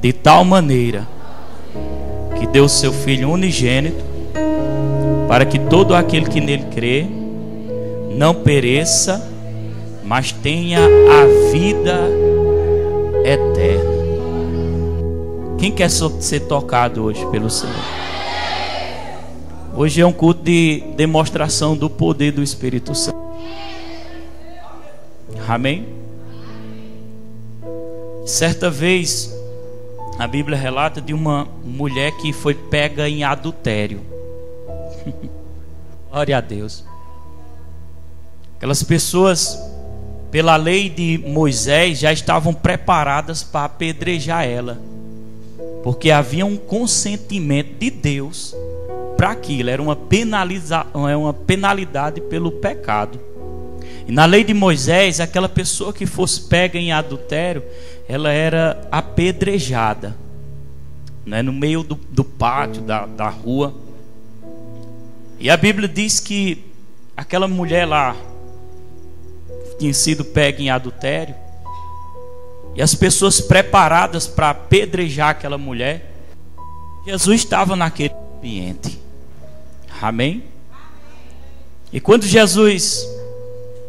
de tal maneira que deu seu Filho unigênito, para que todo aquele que nele crê não pereça, mas tenha a vida eterna. Quem quer ser tocado hoje pelo Senhor? Hoje é um culto de demonstração do poder do Espírito Santo. Amém? Certa vez, a Bíblia relata de uma mulher que foi pega em adultério. Glória a Deus. Aquelas pessoas, pela lei de Moisés, já estavam preparadas para apedrejar ela, porque havia um consentimento de Deus para aquilo, era uma, penaliza, uma penalidade pelo pecado. E na lei de Moisés, aquela pessoa que fosse pega em adultério, ela era apedrejada, né, no meio do, do pátio, da, da rua. E a Bíblia diz que aquela mulher lá tinha sido pega em adultério, e as pessoas preparadas para apedrejar aquela mulher, Jesus estava naquele ambiente. Amém? E quando Jesus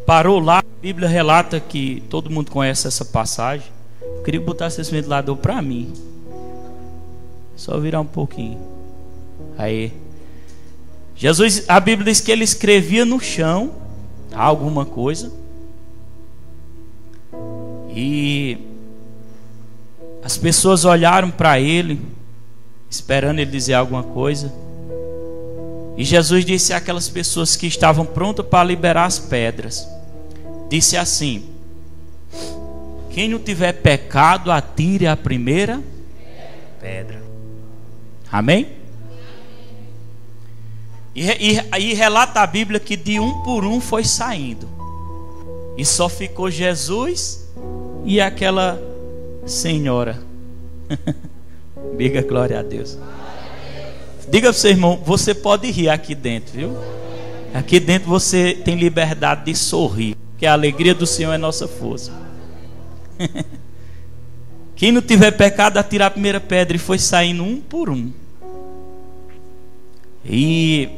parou lá, a Bíblia relata que todo mundo conhece essa passagem. Eu queria botar esse ventilador para mim. Só virar um pouquinho. Aí. Jesus, a Bíblia diz que ele escrevia no chão alguma coisa. E as pessoas olharam para ele, esperando ele dizer alguma coisa. E Jesus disse àquelas pessoas que estavam prontas para liberar as pedras: Disse assim: Quem não tiver pecado, atire a primeira pedra. Amém? E, e, e relata a Bíblia que de um por um foi saindo. E só ficou Jesus e aquela senhora. Diga glória a Deus. Diga para seu irmão, você pode rir aqui dentro, viu? Aqui dentro você tem liberdade de sorrir, porque a alegria do Senhor é nossa força. Quem não tiver pecado, atirar a primeira pedra e foi saindo um por um. E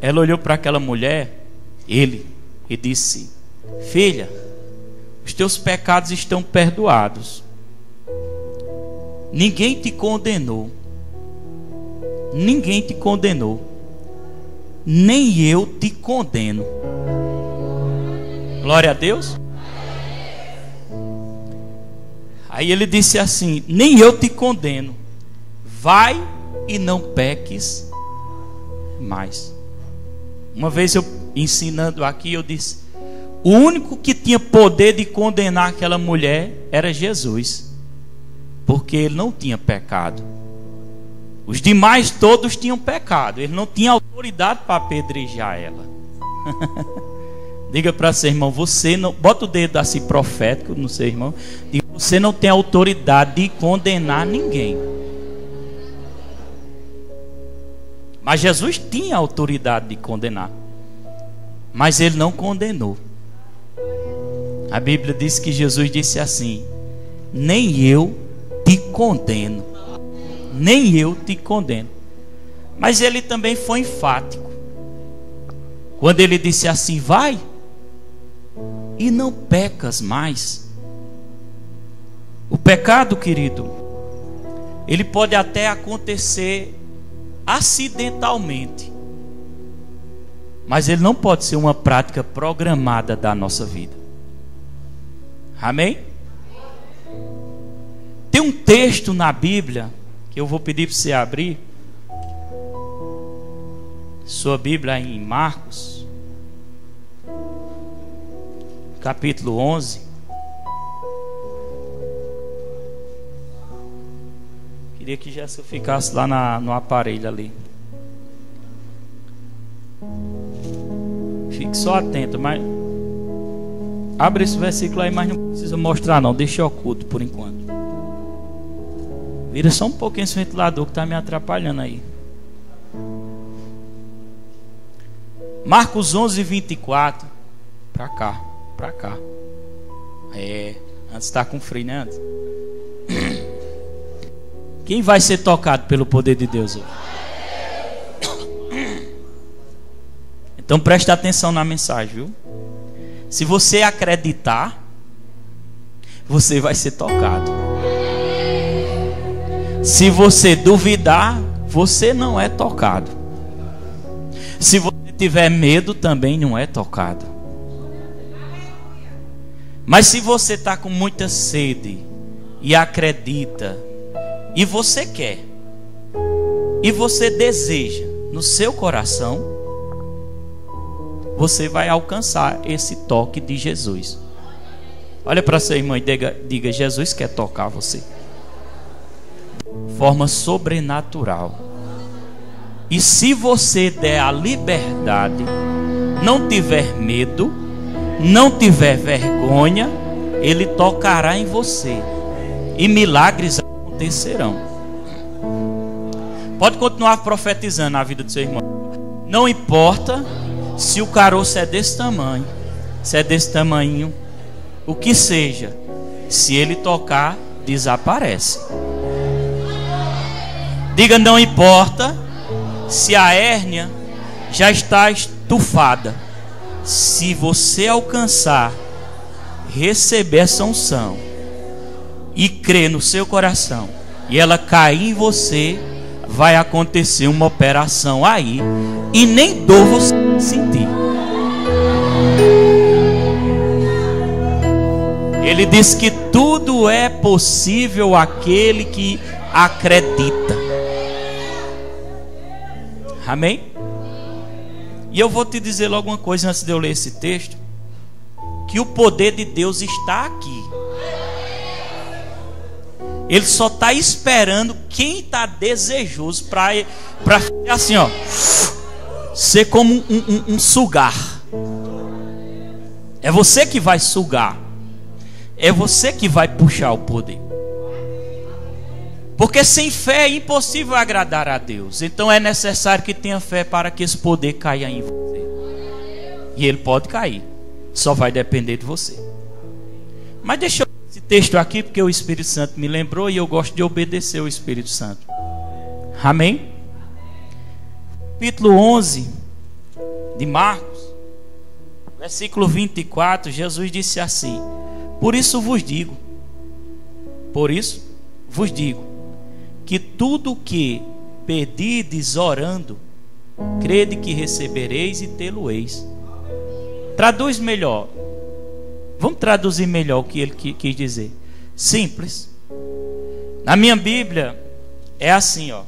ela olhou para aquela mulher, ele, e disse: Filha, os teus pecados estão perdoados. Ninguém te condenou ninguém te condenou, nem eu te condeno. Glória a Deus. Aí ele disse assim: Nem eu te condeno, vai e não peques mais. Uma vez eu ensinando aqui, eu disse: O único que tinha poder de condenar aquela mulher era Jesus, porque ele não tinha pecado. Os demais todos tinham pecado. Ele não tinha autoridade para apedrejar ela. Diga para seu irmão, você não. Bota o dedo assim profético no seu irmão. Diga, você não tem autoridade de condenar ninguém. Mas Jesus tinha autoridade de condenar. Mas ele não condenou. A Bíblia diz que Jesus disse assim: Nem eu te condeno nem eu te condeno. Mas ele também foi enfático. Quando ele disse assim: Vai e não pecas mais. O pecado, querido, ele pode até acontecer acidentalmente, mas ele não pode ser uma prática programada da nossa vida. Amém? Tem um texto na Bíblia que eu vou pedir para você abrir sua Bíblia em Marcos, capítulo 11. Queria que já se ficasse lá na, no aparelho ali. Fique só atento, mas abre esse versículo aí, mas não precisa mostrar não, deixa oculto por enquanto. Vira só um pouquinho esse ventilador que está me atrapalhando aí. Marcos 11, 24. Para cá, para cá. É, antes está com frio, né? Antes? Quem vai ser tocado pelo poder de Deus hoje? Então preste atenção na mensagem, viu? Se você acreditar, você vai ser tocado. Se você duvidar, você não é tocado. Se você tiver medo, também não é tocado. Mas se você está com muita sede e acredita, e você quer, e você deseja no seu coração, você vai alcançar esse toque de Jesus. Olha para sua irmã e diga, diga: Jesus quer tocar você. Forma sobrenatural. E se você der a liberdade, não tiver medo, não tiver vergonha, Ele tocará em você. E milagres acontecerão. Pode continuar profetizando na vida do seu irmão. Não importa se o caroço é desse tamanho, se é desse tamanho, o que seja, se ele tocar, desaparece. Diga, não importa se a hérnia já está estufada, se você alcançar, receber essa unção e crer no seu coração, e ela cair em você, vai acontecer uma operação aí e nem dor você sentir. Ele diz que tudo é possível aquele que acredita. Amém? E eu vou te dizer logo uma coisa antes de eu ler esse texto: que o poder de Deus está aqui. Ele só está esperando quem está desejoso para assim, ó, ser como um, um, um sugar. É você que vai sugar. É você que vai puxar o poder. Porque sem fé é impossível agradar a Deus. Então é necessário que tenha fé para que esse poder caia em você. E ele pode cair. Só vai depender de você. Mas deixa eu esse texto aqui porque o Espírito Santo me lembrou e eu gosto de obedecer o Espírito Santo. Amém? Capítulo 11 de Marcos, versículo 24, Jesus disse assim: Por isso vos digo, por isso vos digo, que tudo que pedides orando, crede que recebereis e tê-lo-eis. Traduz melhor. Vamos traduzir melhor o que ele quis dizer. Simples. Na minha Bíblia é assim, ó.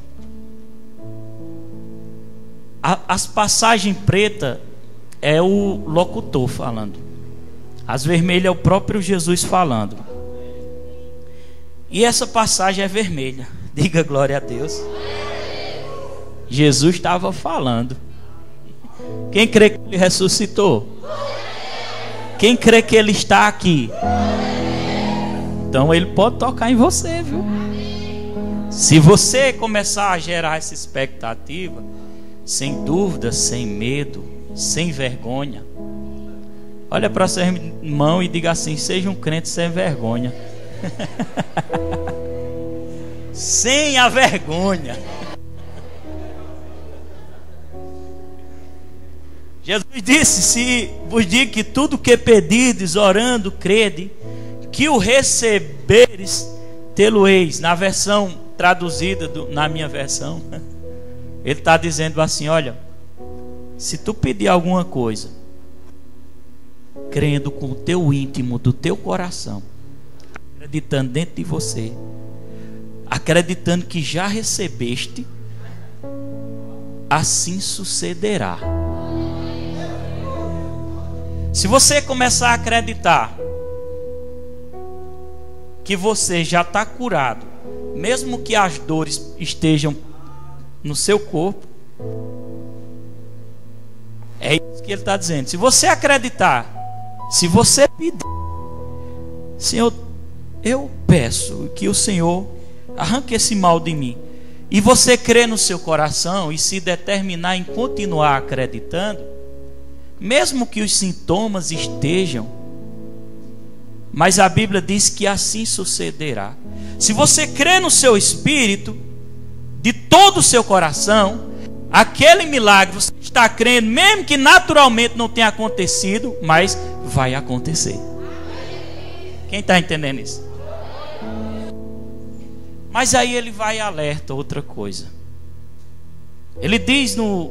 As passagens preta é o locutor falando. As vermelhas é o próprio Jesus falando. E essa passagem é vermelha. Diga glória a Deus. Jesus estava falando. Quem crê que ele ressuscitou? Quem crê que Ele está aqui? Então Ele pode tocar em você, viu? Se você começar a gerar essa expectativa, sem dúvida, sem medo, sem vergonha, olha para seu irmão e diga assim: seja um crente sem vergonha. sem a vergonha. Jesus disse: Se vos digo que tudo que pedirdes, orando, crede, que o receberes, tê-lo-eis. Na versão traduzida, do, na minha versão, ele está dizendo assim: Olha, se tu pedir alguma coisa, crendo com o teu íntimo, do teu coração, acreditando dentro de você, acreditando que já recebeste, assim sucederá. Se você começar a acreditar que você já está curado, mesmo que as dores estejam no seu corpo, é isso que ele está dizendo. Se você acreditar, se você pedir, Senhor, eu peço que o Senhor arranque esse mal de mim. E você crer no seu coração e se determinar em continuar acreditando, mesmo que os sintomas estejam mas a Bíblia diz que assim sucederá. Se você crê no seu espírito, de todo o seu coração, aquele milagre você está crendo, mesmo que naturalmente não tenha acontecido, mas vai acontecer. Quem está entendendo isso? Mas aí ele vai e alerta outra coisa. Ele diz no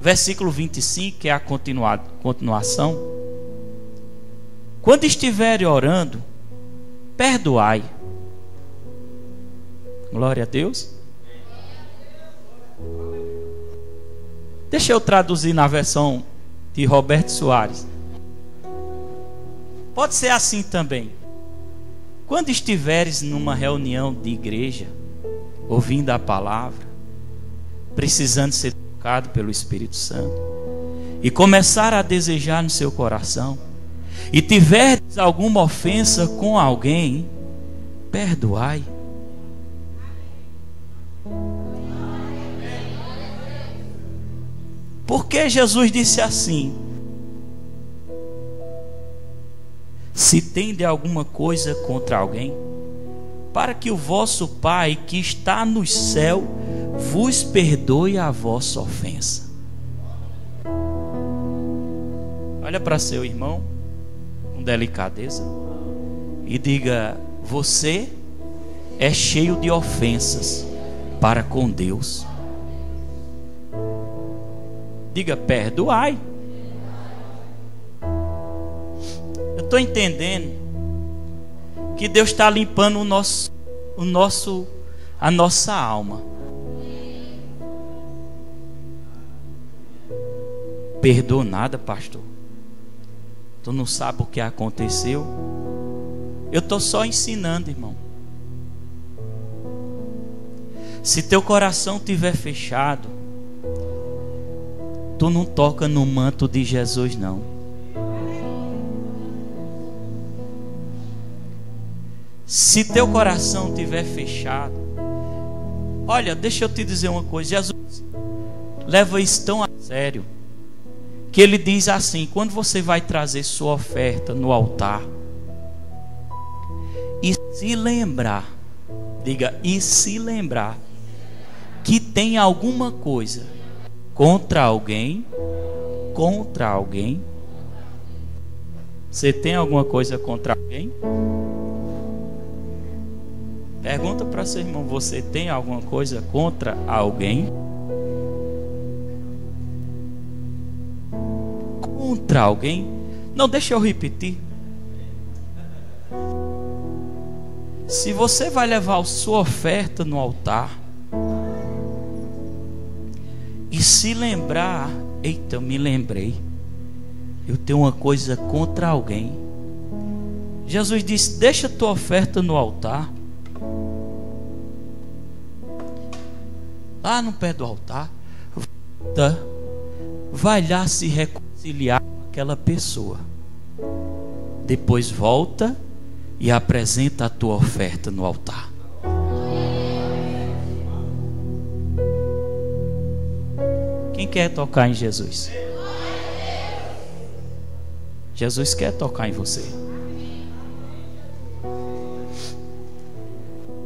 versículo 25, que é a continuação: Quando estiverem orando, perdoai. Glória a Deus. Deixa eu traduzir na versão de Roberto Soares. Pode ser assim também. Quando estiveres numa reunião de igreja, ouvindo a palavra, precisando ser tocado pelo Espírito Santo, e começar a desejar no seu coração, e tiveres alguma ofensa com alguém, perdoai. Porque Jesus disse assim: se tende alguma coisa contra alguém, para que o vosso Pai que está no céu vos perdoe a vossa ofensa. Olha para seu irmão com delicadeza e diga: Você é cheio de ofensas para com Deus. Diga: Perdoai. Estou entendendo que Deus está limpando o nosso, o nosso, a nossa alma. Perdoa nada, pastor. Tu não sabe o que aconteceu. Eu estou só ensinando, irmão. Se teu coração tiver fechado, tu não toca no manto de Jesus, não. Se teu coração tiver fechado, olha, deixa eu te dizer uma coisa. Jesus leva isso tão a sério que ele diz assim: quando você vai trazer sua oferta no altar e se lembrar, diga, e se lembrar que tem alguma coisa contra alguém, contra alguém. Você tem alguma coisa contra alguém? Pergunta para seu irmão: você tem alguma coisa contra alguém? Contra alguém? Não, deixa eu repetir. Se você vai levar a sua oferta no altar e se lembrar, eita, me lembrei, eu tenho uma coisa contra alguém. Jesus disse: Deixa a tua oferta no altar. Lá no pé do altar, volta, vai lá se reconciliar com aquela pessoa. Depois volta e apresenta a tua oferta no altar. Quem quer tocar em Jesus? Jesus quer tocar em você.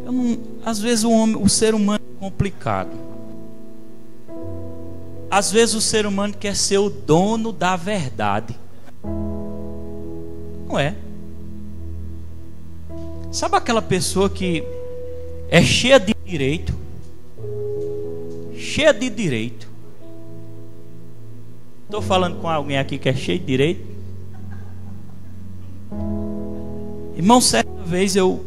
Não, às vezes o, homem, o ser humano é complicado. Às vezes o ser humano quer ser o dono da verdade. Não é. Sabe aquela pessoa que é cheia de direito? Cheia de direito. Estou falando com alguém aqui que é cheio de direito. Irmão, certa vez eu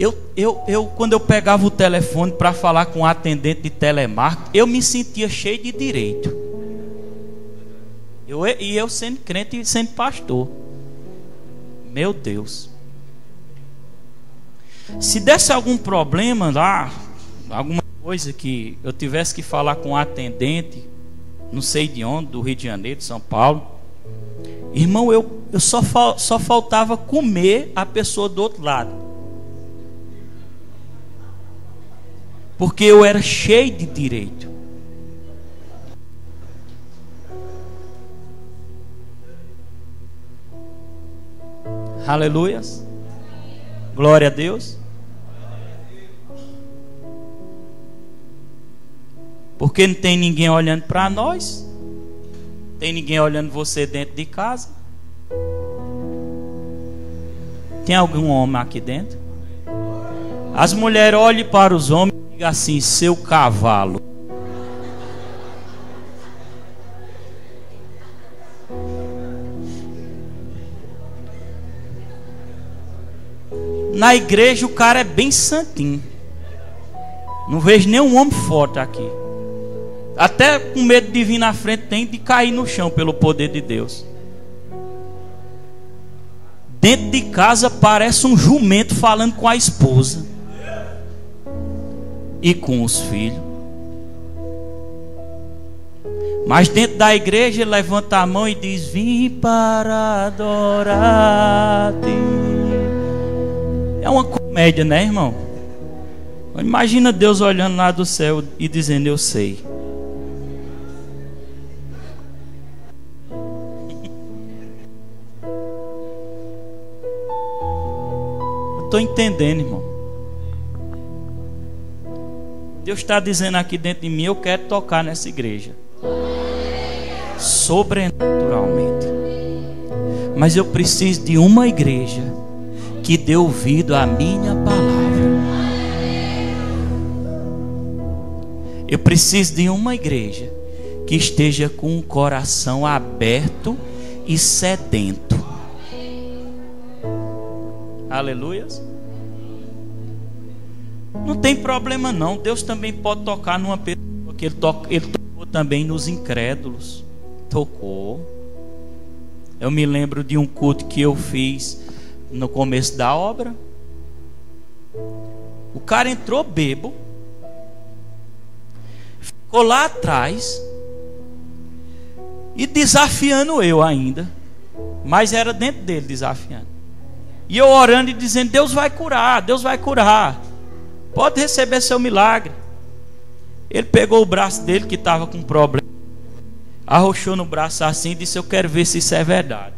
eu, eu, eu, quando eu pegava o telefone para falar com um atendente de telemarketing, eu me sentia cheio de direito. Eu, e eu sendo crente e sendo pastor. Meu Deus. Se desse algum problema lá, alguma coisa que eu tivesse que falar com um atendente, não sei de onde, do Rio de Janeiro, de São Paulo, irmão, eu, eu só, só faltava comer a pessoa do outro lado. Porque eu era cheio de direito. Aleluias. Glória a Deus. Porque não tem ninguém olhando para nós. Tem ninguém olhando você dentro de casa. Tem algum homem aqui dentro? As mulheres olhem para os homens digam assim: seu cavalo. Na igreja o cara é bem santinho. Não vejo nenhum homem forte aqui. Até com medo de vir na frente tem de cair no chão pelo poder de Deus. Dentro de casa parece um jumento falando com a esposa e com os filhos. Mas dentro da igreja ele levanta a mão e diz: Vim para adorar-te. É uma comédia, né, irmão? Imagina Deus olhando lá do céu e dizendo: Eu sei. Estou entendendo, irmão. Deus está dizendo aqui dentro de mim: Eu quero tocar nessa igreja. Sobrenaturalmente. Mas eu preciso de uma igreja que dê ouvido à minha palavra. Eu preciso de uma igreja que esteja com o coração aberto e sedento. Aleluias. Não tem problema não. Deus também pode tocar numa pessoa que ele, toca, ele tocou também nos incrédulos. Tocou. Eu me lembro de um culto que eu fiz no começo da obra. O cara entrou bebo, ficou lá atrás e desafiando eu ainda, mas era dentro dele desafiando. E eu orando e dizendo: Deus vai curar, Deus vai curar, pode receber seu milagre. Ele pegou o braço dele que estava com problema, arrochou no braço assim e disse: Eu quero ver se isso é verdade.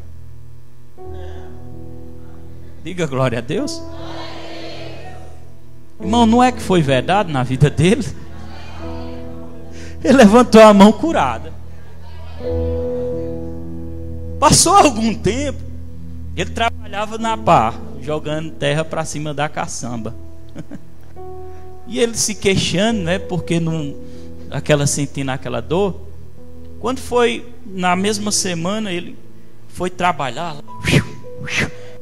Diga glória a Deus. Irmão, não é que foi verdade na vida dele? Ele levantou a mão curada. Passou algum tempo, ele trabalhava na pá, jogando terra para cima da caçamba. e ele se queixando, né? Porque não, aquela sentindo aquela dor. Quando foi na mesma semana, ele foi trabalhar.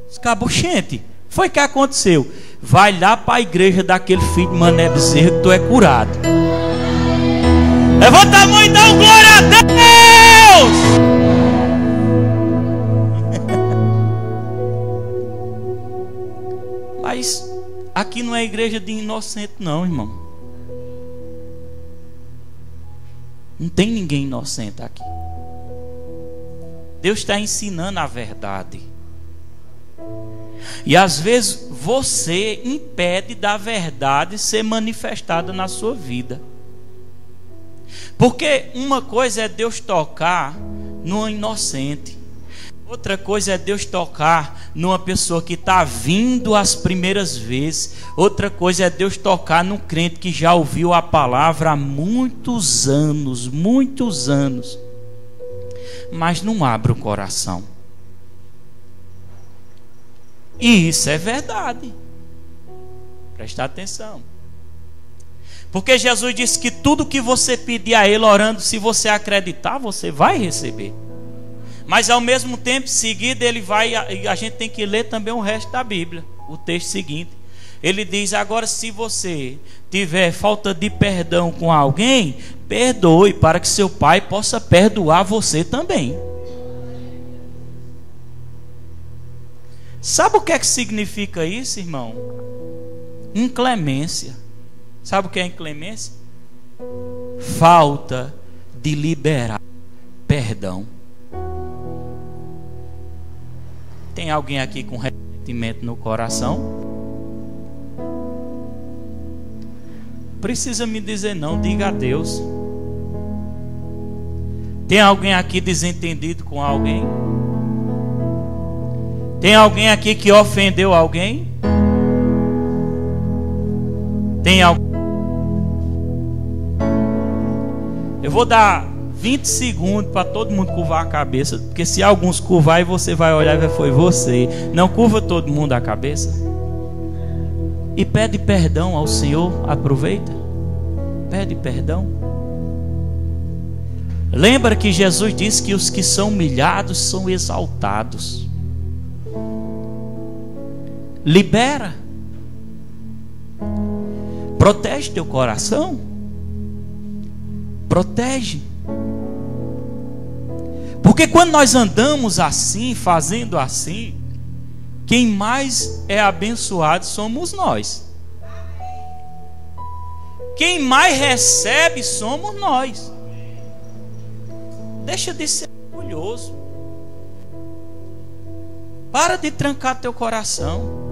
Escabuchente. Foi que aconteceu. Vai lá para a igreja daquele filho de Mané Bezerra que tu é curado. Levanta a mão e dá um glória a Deus! Mas aqui não é igreja de inocente, não, irmão. Não tem ninguém inocente aqui. Deus está ensinando a verdade. E às vezes você impede da verdade ser manifestada na sua vida. Porque uma coisa é Deus tocar no inocente. Outra coisa é Deus tocar numa pessoa que está vindo as primeiras vezes. Outra coisa é Deus tocar num crente que já ouviu a palavra há muitos anos, muitos anos, mas não abre o coração. E isso é verdade. Presta atenção. Porque Jesus disse que tudo que você pedir a Ele orando, se você acreditar, você vai receber. Mas ao mesmo tempo, seguido, ele vai. A gente tem que ler também o resto da Bíblia. O texto seguinte. Ele diz: agora, se você tiver falta de perdão com alguém, perdoe para que seu pai possa perdoar você também. Sabe o que é que significa isso, irmão? Inclemência. Sabe o que é inclemência? Falta de liberar perdão. Tem alguém aqui com ressentimento no coração? Precisa me dizer não, diga a Deus. Tem alguém aqui desentendido com alguém? Tem alguém aqui que ofendeu alguém? Tem alguém? Eu vou dar 20 segundos para todo mundo curvar a cabeça, porque se alguns curvar e você vai olhar e vai foi você. Não curva todo mundo a cabeça. E pede perdão ao Senhor, aproveita. Pede perdão. Lembra que Jesus disse que os que são humilhados são exaltados. Libera. Protege teu coração. Protege. Porque quando nós andamos assim, fazendo assim, quem mais é abençoado somos nós. Quem mais recebe somos nós. Deixa de ser orgulhoso. Para de trancar teu coração.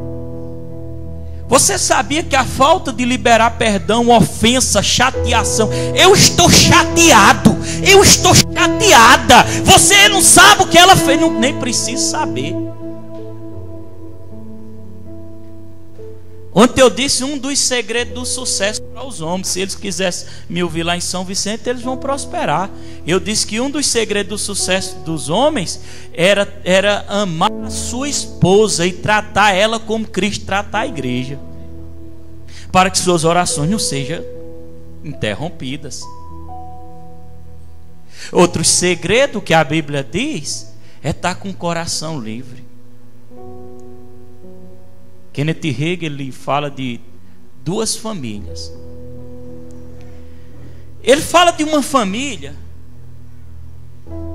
Você sabia que a falta de liberar perdão, ofensa, chateação, eu estou chateado, eu estou chateada. Você não sabe o que ela fez, não, nem precisa saber. Ontem eu disse um dos segredos do sucesso para os homens. Se eles quisessem me ouvir lá em São Vicente, eles vão prosperar. Eu disse que um dos segredos do sucesso dos homens era, era amar a sua esposa e tratar ela como Cristo trata a igreja. Para que suas orações não sejam interrompidas. Outro segredo que a Bíblia diz é estar com o coração livre. Kenneth Hagin ele fala de duas famílias. Ele fala de uma família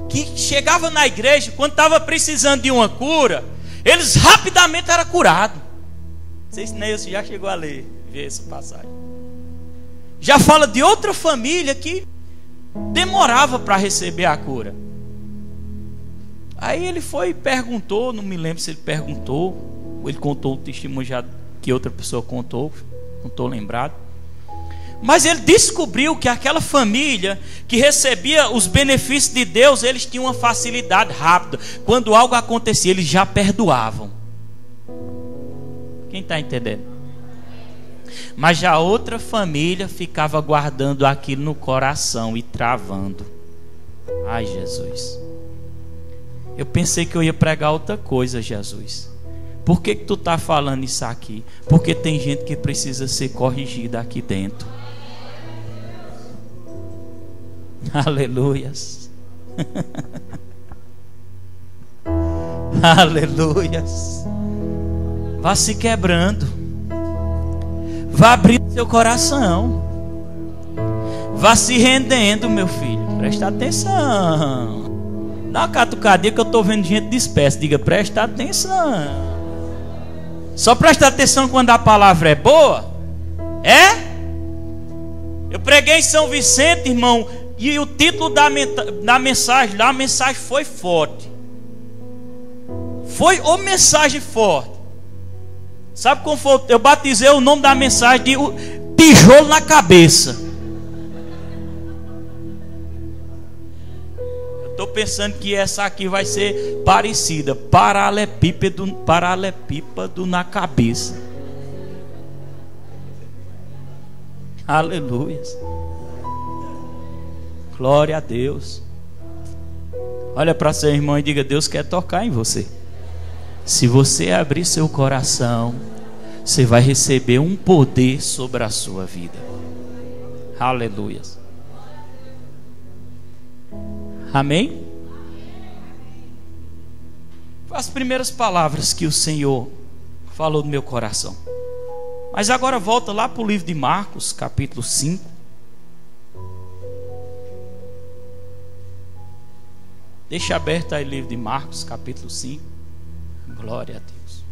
que chegava na igreja quando estava precisando de uma cura, eles rapidamente eram curados. Não sei se Neilson já chegou a ler, ver essa passagem. Já fala de outra família que demorava para receber a cura. Aí ele foi e perguntou, não me lembro se ele perguntou, ele contou o testemunho já que outra pessoa contou, não estou lembrado. Mas ele descobriu que aquela família que recebia os benefícios de Deus, eles tinham uma facilidade rápida. Quando algo acontecia, eles já perdoavam. Quem está entendendo? Mas já outra família ficava guardando aquilo no coração e travando. Ai, Jesus. Eu pensei que eu ia pregar outra coisa, Jesus. Por que, que tu está falando isso aqui? Porque tem gente que precisa ser corrigida aqui dentro. Aleluias. Aleluias. Vá se quebrando. Vá abrindo seu coração. Vá se rendendo, meu filho. Presta atenção. Dá uma catucadinha que eu estou vendo gente dispersa. Diga, presta atenção. Só presta atenção quando a palavra é boa. É? Eu preguei em São Vicente, irmão, e o título da, da mensagem lá, a mensagem foi forte. Foi uma mensagem forte. Sabe como foi? Eu batizei o nome da mensagem de tijolo na cabeça. Estou pensando que essa aqui vai ser parecida. Paralepípedo, paralepípedo na cabeça. Aleluia. Glória a Deus. Olha para seu irmão e diga: Deus quer tocar em você. Se você abrir seu coração, você vai receber um poder sobre a sua vida. Aleluia. Amém? As primeiras palavras que o Senhor falou no meu coração. Mas agora volta lá para o livro de Marcos, capítulo 5. Deixa aberto aí o livro de Marcos, capítulo 5. Glória a Deus.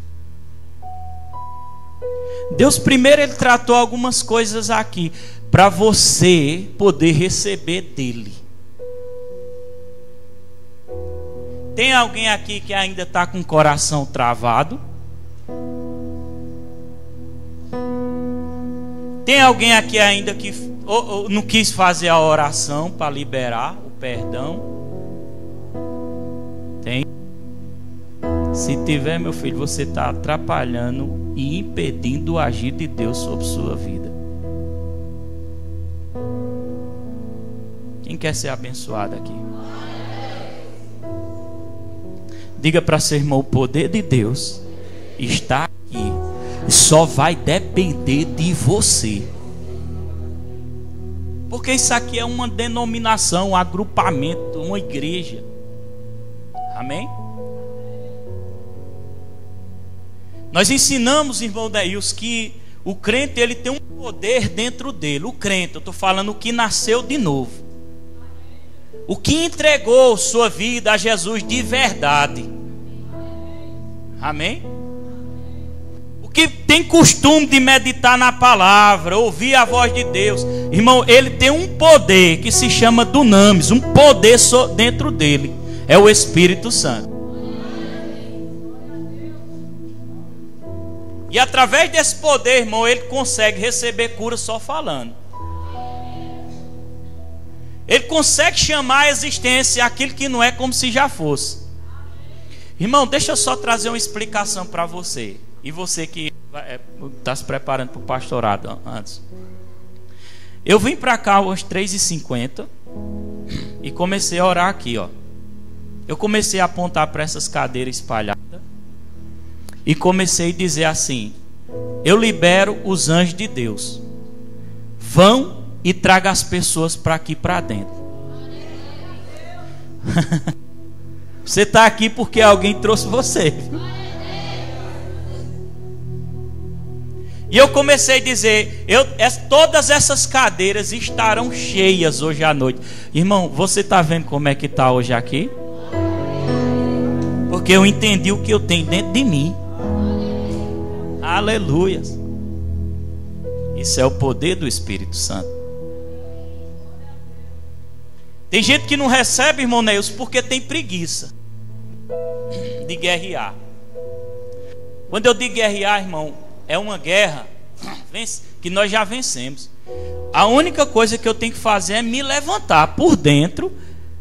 Deus primeiro ele tratou algumas coisas aqui para você poder receber dele. Tem alguém aqui que ainda está com o coração travado? Tem alguém aqui ainda que ou, ou, não quis fazer a oração para liberar o perdão? Tem. Se tiver, meu filho, você está atrapalhando e impedindo o agir de Deus sobre sua vida. Quem quer ser abençoado aqui? Diga para seu irmão: o poder de Deus está aqui. Só vai depender de você. Porque isso aqui é uma denominação, um agrupamento, uma igreja. Amém? Nós ensinamos, irmão Deus, que o crente ele tem um poder dentro dele. O crente, eu estou falando que nasceu de novo. O que entregou sua vida a Jesus de verdade. Amém? O que tem costume de meditar na palavra, ouvir a voz de Deus. Irmão, ele tem um poder que se chama dunamis, um poder dentro dele. É o Espírito Santo. E através desse poder, irmão, ele consegue receber cura só falando. Ele consegue chamar a existência aquilo que não é como se já fosse. Irmão, deixa eu só trazer uma explicação para você. E você que está é, se preparando para o pastorado antes. Eu vim para cá às 3h50 e comecei a orar aqui, ó. Eu comecei a apontar para essas cadeiras espalhadas e comecei a dizer assim: Eu libero os anjos de Deus. Vão e traga as pessoas para aqui para dentro. você está aqui porque alguém trouxe você. E eu comecei a dizer: eu, todas essas cadeiras estarão cheias hoje à noite. Irmão, você está vendo como é que está hoje aqui? Porque eu entendi o que eu tenho dentro de mim. Aleluia. Isso é o poder do Espírito Santo. Tem gente que não recebe, irmão Neus, porque tem preguiça de guerrear. Quando eu digo guerrear, irmão, é uma guerra que nós já vencemos. A única coisa que eu tenho que fazer é me levantar por dentro,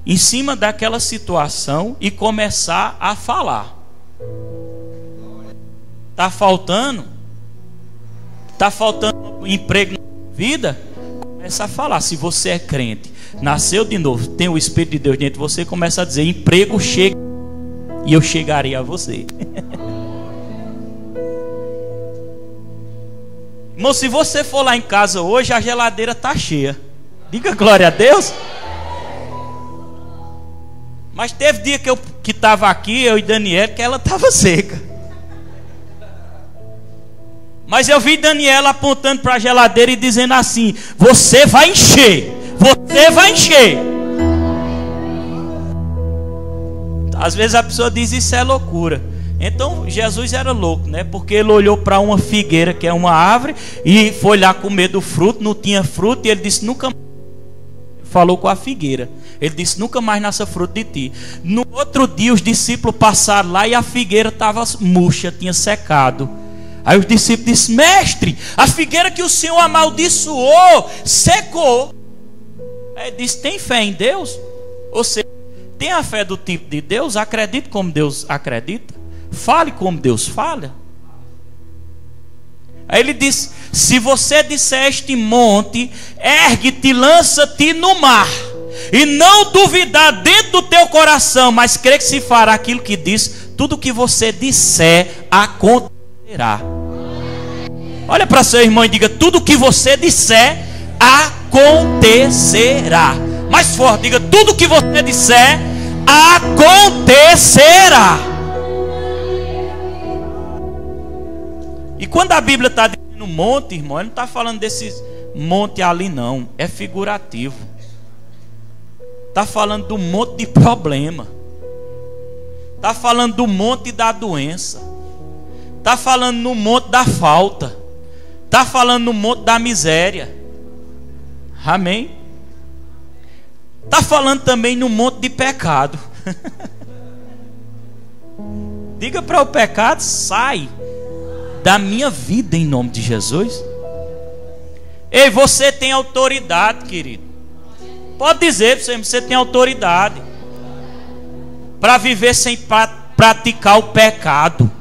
em cima daquela situação e começar a falar. Tá faltando? Tá faltando emprego na vida? Começa a falar. Se você é crente, nasceu de novo, tem o Espírito de Deus dentro de você, começa a dizer: emprego chega e eu chegarei a você. Irmão, se você for lá em casa hoje, a geladeira está cheia. Diga glória a Deus. Mas teve dia que eu que estava aqui, eu e Daniel, que ela estava seca. Mas eu vi Daniela apontando para a geladeira e dizendo assim: Você vai encher. Você vai encher. Às vezes a pessoa diz isso é loucura. Então Jesus era louco, né? Porque ele olhou para uma figueira, que é uma árvore, e foi lá comer do fruto, não tinha fruto, e ele disse: Nunca falou com a figueira. Ele disse: Nunca mais nasça fruto de ti. No outro dia, os discípulos passaram lá e a figueira estava murcha, tinha secado. Aí os discípulos disseram: Mestre, a figueira que o Senhor amaldiçoou secou. Ele disse: tem fé em Deus? Ou seja, tem a fé do tipo de Deus? Acredite como Deus acredita. Fale como Deus fala. Aí ele diz: Se você disser este monte, ergue-te, lança-te no mar, e não duvidar dentro do teu coração, mas crê que se fará aquilo que diz, tudo que você disser acontecerá. Olha para seu irmão e diga: Tudo que você disser acontecerá. Mais forte, diga: tudo que você disser acontecerá. E quando a Bíblia está dizendo monte, irmão, ele não está falando desses monte ali, não. É figurativo. Está falando do monte de problema. Está falando do monte da doença. Está falando no monte da falta. Está falando no monte da miséria. Amém? Está falando também no monte de pecado. Diga para o pecado: sai da minha vida em nome de Jesus. Ei, você tem autoridade, querido. Pode dizer para você, você tem autoridade para viver sem praticar o pecado.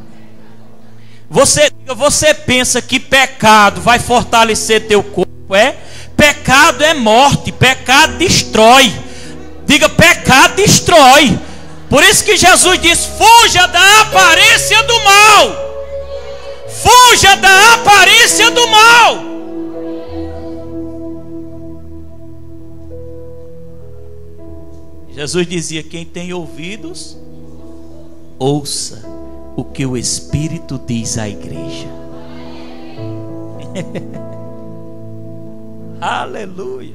Você, você pensa que pecado vai fortalecer teu corpo? É? Pecado é morte, pecado destrói. Diga, pecado destrói. Por isso que Jesus diz: fuja da aparência do mal. Fuja da aparência do mal. Jesus dizia: quem tem ouvidos, ouça o que o Espírito diz à igreja. Aleluia.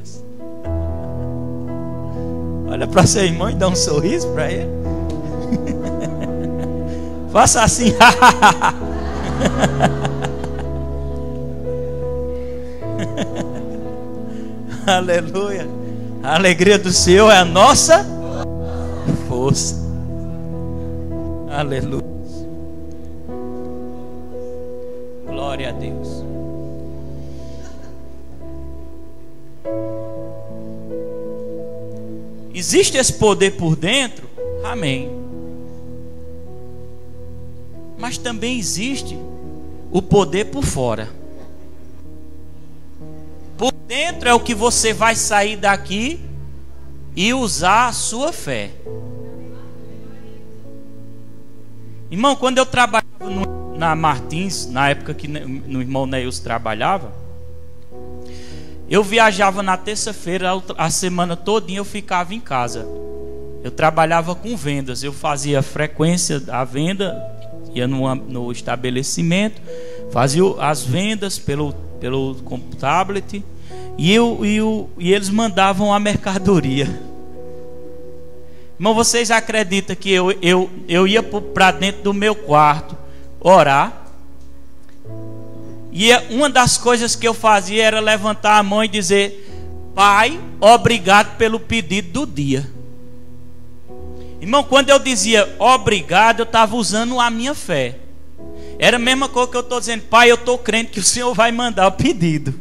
Olha para seu irmão e dá um sorriso para ele. Faça assim. Aleluia. A alegria do Senhor é a nossa força. Aleluia. Existe esse poder por dentro? Amém. Mas também existe o poder por fora. Por dentro é o que você vai sair daqui e usar a sua fé. Irmão, quando eu trabalhava no, na Martins, na época que no irmão Neils trabalhava, eu viajava na terça-feira, a semana toda eu ficava em casa. Eu trabalhava com vendas, eu fazia frequência da venda, ia no, no estabelecimento, fazia as vendas pelo, pelo tablet e, eu, e, eu, e eles mandavam a mercadoria. Irmão, vocês acreditam que eu, eu, eu ia para dentro do meu quarto orar? E é, uma das coisas que eu fazia era levantar a mão e dizer: Pai, obrigado pelo pedido do dia. Irmão, quando eu dizia obrigado, eu estava usando a minha fé. Era a mesma coisa que eu estou dizendo, Pai, eu estou crendo que o Senhor vai mandar o pedido.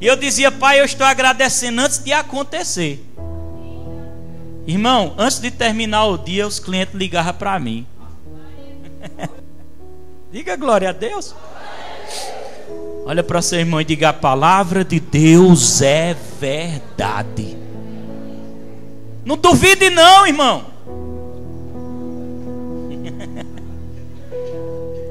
E eu dizia, Pai, eu estou agradecendo antes de acontecer. Irmão, antes de terminar o dia, os clientes ligavam para mim. Diga glória a Deus. Olha para seu irmão e diga: a palavra de Deus é verdade. Não duvide, não, irmão.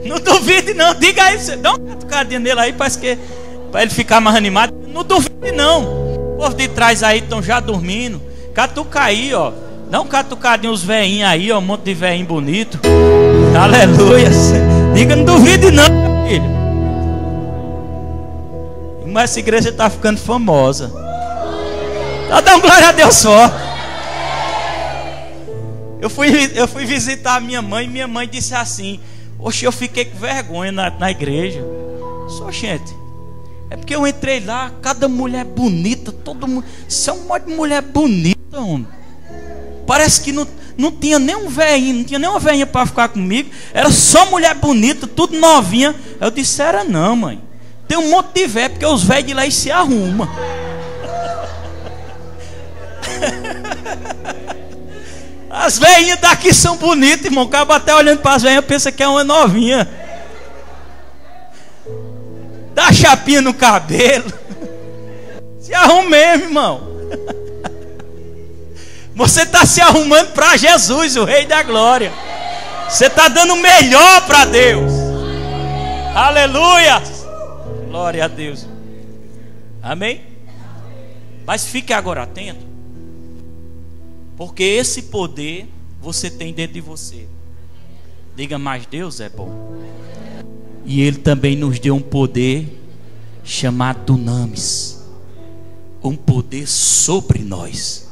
Não duvide, não. Diga aí, dá um catucadinho nele aí, para ele ficar mais animado. Não duvide, não. O povo de trás aí estão já dormindo. Catuca aí, ó. Dá um catucadinho os veinhos aí, ó. Um monte de veinho bonito. Aleluia. Diga, não duvide, não, filho. Mas essa igreja está ficando famosa. Tá dando glória a Deus só. Eu fui, eu fui visitar a minha mãe e minha mãe disse assim: Oxe, eu fiquei com vergonha na, na igreja. Só gente. É porque eu entrei lá, cada mulher bonita, todo mundo. Isso é um monte de mulher bonita, homem. Parece que não, não tinha nem um velhinho, não tinha nem velhinha para ficar comigo. Era só mulher bonita, tudo novinha. Eu disse, era não, mãe. Tem um monte de velho, porque os velhos de lá se arrumam. As velhinhas daqui são bonitas, irmão. O cara até olhando para as velhinhas pensa que é uma novinha. Dá chapinha no cabelo. Se arrume mesmo, irmão. Você está se arrumando para Jesus, o Rei da Glória. Você está dando o melhor para Deus. Aleluia. Glória a Deus. Amém? Mas fique agora atento. Porque esse poder você tem dentro de você. Diga, mas Deus é bom. E Ele também nos deu um poder chamado Dunamis. Um poder sobre nós.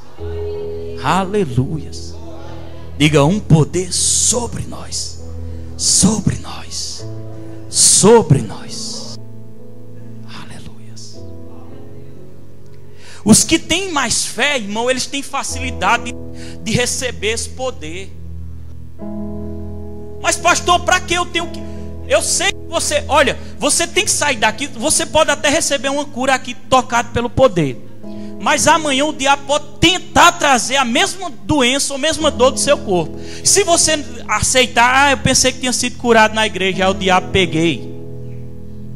Aleluias. Diga, um poder sobre nós. Sobre nós. Sobre nós. Os que têm mais fé, irmão, eles têm facilidade de receber esse poder. Mas, pastor, para que eu tenho que. Eu sei que você, olha, você tem que sair daqui. Você pode até receber uma cura aqui tocado pelo poder. mas amanhã o diabo pode tentar trazer a mesma doença ou a mesma dor do seu corpo. Se você aceitar, ah, eu pensei que tinha sido curado na igreja, aí o diabo peguei.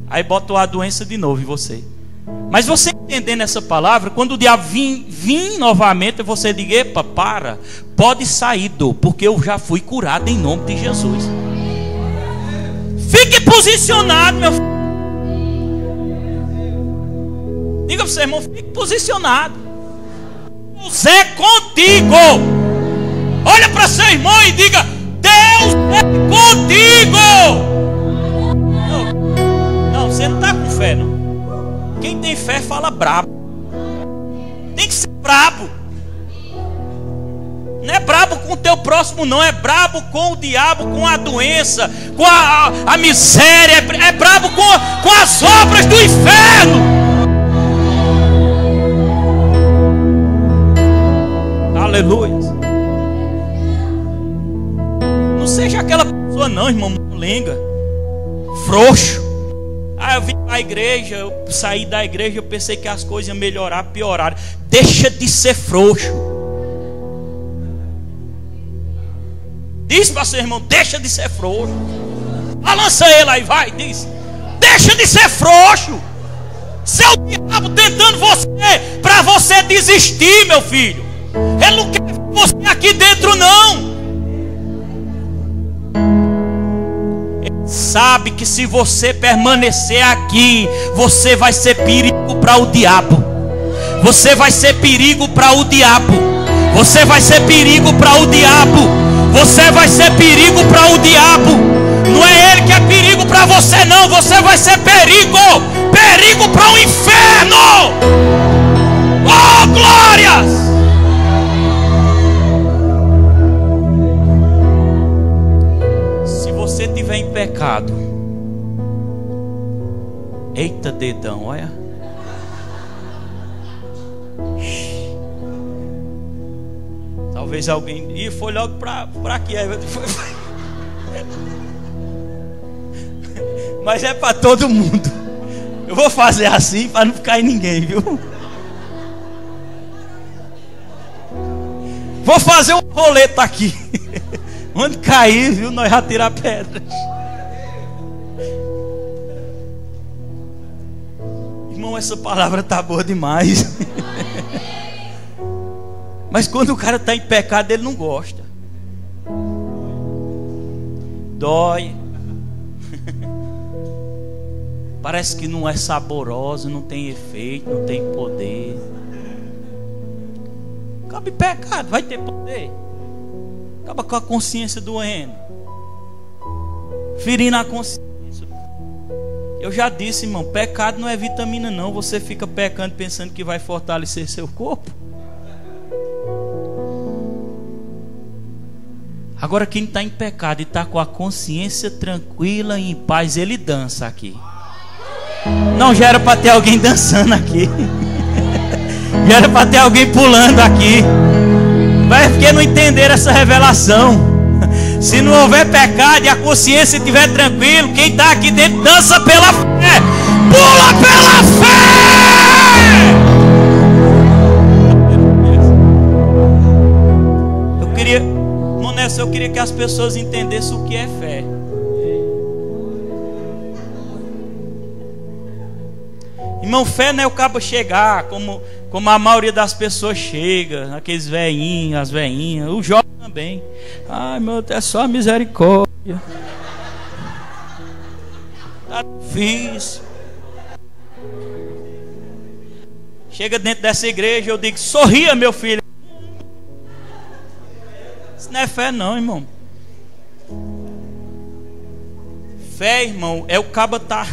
Aí botou a doença de novo em você. Mas você entendendo essa palavra, quando o diabo vir, novamente, você diga: epa, para, pode sair dor, porque eu já fui curado em nome de Jesus. Fique posicionado, meu filho. Diga para o seu irmão, fique posicionado. Deus é contigo. Olha para seu irmão e diga: Deus é contigo. Não, não você não está com fé, não. Quem tem fé fala brabo. Tem que ser brabo. Não é brabo com o teu próximo, não. É brabo com o diabo, com a doença, com a, a, a miséria. É, é brabo com, com as obras do inferno. Aleluia. Não seja aquela pessoa, não, irmão, lenga, frouxo. Ah, eu vim para a igreja, eu saí da igreja, eu pensei que as coisas iam melhorar, piorar. Deixa de ser frouxo. Diz para seu irmão, deixa de ser frouxo. Balança ele aí, vai, diz. Deixa de ser frouxo. Seu diabo tentando você para você desistir, meu filho. Ele não quer você aqui dentro, não. Sabe que se você permanecer aqui, você vai ser perigo para o diabo. Você vai ser perigo para o diabo. Você vai ser perigo para o diabo. Você vai ser perigo para o diabo. Não é ele que é perigo para você, não. Você vai ser perigo. Perigo para o inferno. Oh, glórias! Estiver em pecado, eita dedão, olha. Talvez alguém. E foi logo para aqui. Mas é para todo mundo. Eu vou fazer assim para não ficar em ninguém, viu? Vou fazer um roleta aqui. Onde cair, viu, nós já tirar pedras. Irmão, essa palavra tá boa demais. Mas quando o cara está em pecado, ele não gosta. Dói. Parece que não é saboroso, não tem efeito, não tem poder. Cabe pecado, vai ter poder. Acaba com a consciência doendo. Ferindo a consciência. Eu já disse, irmão, pecado não é vitamina, não. Você fica pecando pensando que vai fortalecer seu corpo. Agora, quem está em pecado e está com a consciência tranquila e em paz, ele dança aqui. Não já era para ter alguém dançando aqui. já era para ter alguém pulando aqui. Mas é porque não entenderam essa revelação. Se não houver pecado e a consciência estiver tranquilo, quem está aqui dentro dança pela fé. Pula pela fé! Eu queria, Monessa, eu queria que as pessoas entendessem o que é fé. Irmão, fé não é o cabo chegar como como a maioria das pessoas chega, aqueles velhinhos, as velhinhas, o jovem também. Ai meu é só misericórdia. Tá difícil. Chega dentro dessa igreja, eu digo, sorria meu filho. Isso não é fé não, irmão. Fé, irmão, é o cabo tá.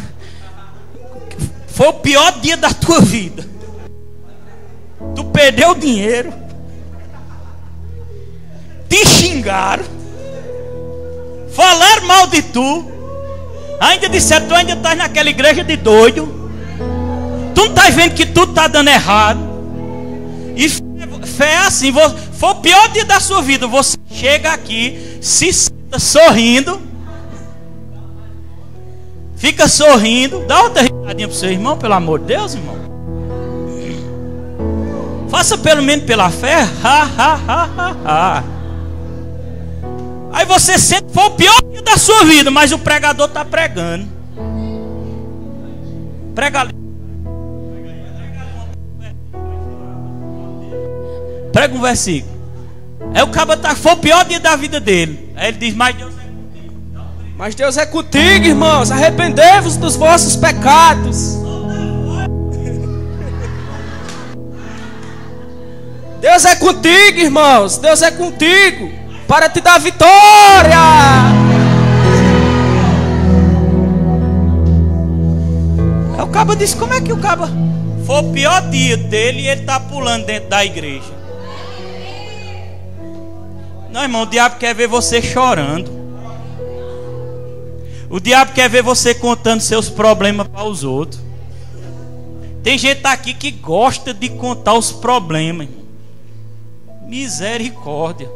Foi o pior dia da tua vida. Tu perdeu dinheiro, te xingaram, falaram mal de tu, ainda disseram, tu ainda estás naquela igreja de doido, tu não estás vendo que tudo está dando errado, e fé é assim, foi o pior dia da sua vida, você chega aqui, se senta sorrindo, fica sorrindo, dá outra risadinha para o seu irmão, pelo amor de Deus, irmão. Faça pelo menos pela fé. Ha, ha, ha, ha, ha. Aí você sente foi o pior dia da sua vida, mas o pregador está pregando. Prega ali. Prega um versículo. Aí o cabo tá, foi o pior dia da vida dele. Aí ele diz, mas Deus é. Mas Deus é contigo, irmãos. Arrependei-vos dos vossos pecados. Deus é contigo, irmãos. Deus é contigo. Para te dar vitória. Aí o cabo disse: Como é que o cabo foi o pior dia dele e ele está pulando dentro da igreja? Não, irmão, o diabo quer ver você chorando. O diabo quer ver você contando seus problemas para os outros. Tem gente aqui que gosta de contar os problemas. Misericórdia.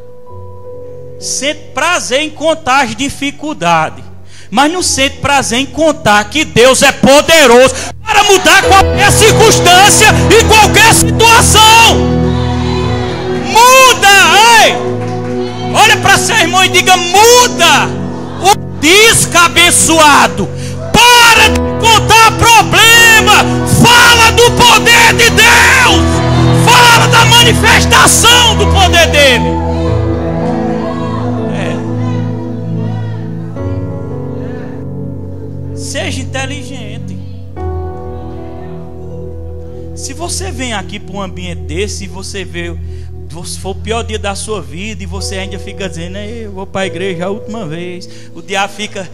Sente prazer em contar as dificuldades. Mas não sente prazer em contar que Deus é poderoso para mudar qualquer circunstância e qualquer situação. Muda, ei! Olha para seu irmão e diga: muda descabeçoado. Para de contar problema. Fala do poder de Deus. Fala da manifestação do poder dele. É. Seja inteligente. Se você vem aqui para um ambiente desse e você vê se for o pior dia da sua vida e você ainda fica dizendo, eu vou para a igreja a última vez, o diabo fica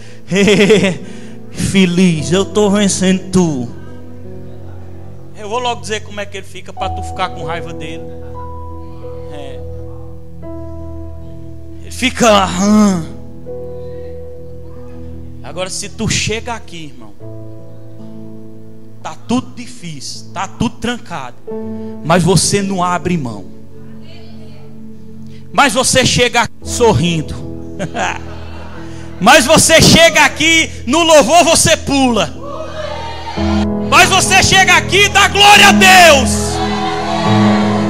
feliz, eu estou vencendo tu. Eu vou logo dizer como é que ele fica para tu ficar com raiva dele. É. Ele fica. Agora, se tu chega aqui, irmão, tá tudo difícil, tá tudo trancado, mas você não abre mão. Mas você chega sorrindo. Mas você chega aqui no louvor, você pula. Mas você chega aqui e dá glória a Deus.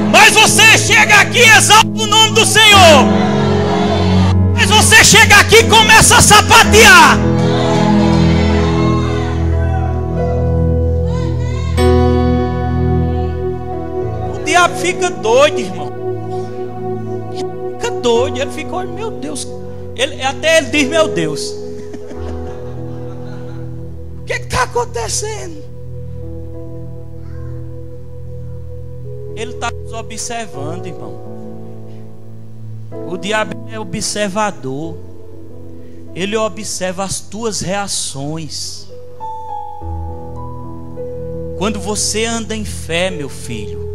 Mas você chega aqui e exalta o nome do Senhor. Mas você chega aqui e começa a sapatear. O diabo fica doido, irmão. Fica doido. Ele fica, meu Deus. Ele, até ele diz, meu Deus. O que está acontecendo? Ele está nos observando, irmão. O diabo é observador. Ele observa as tuas reações. Quando você anda em fé, meu filho,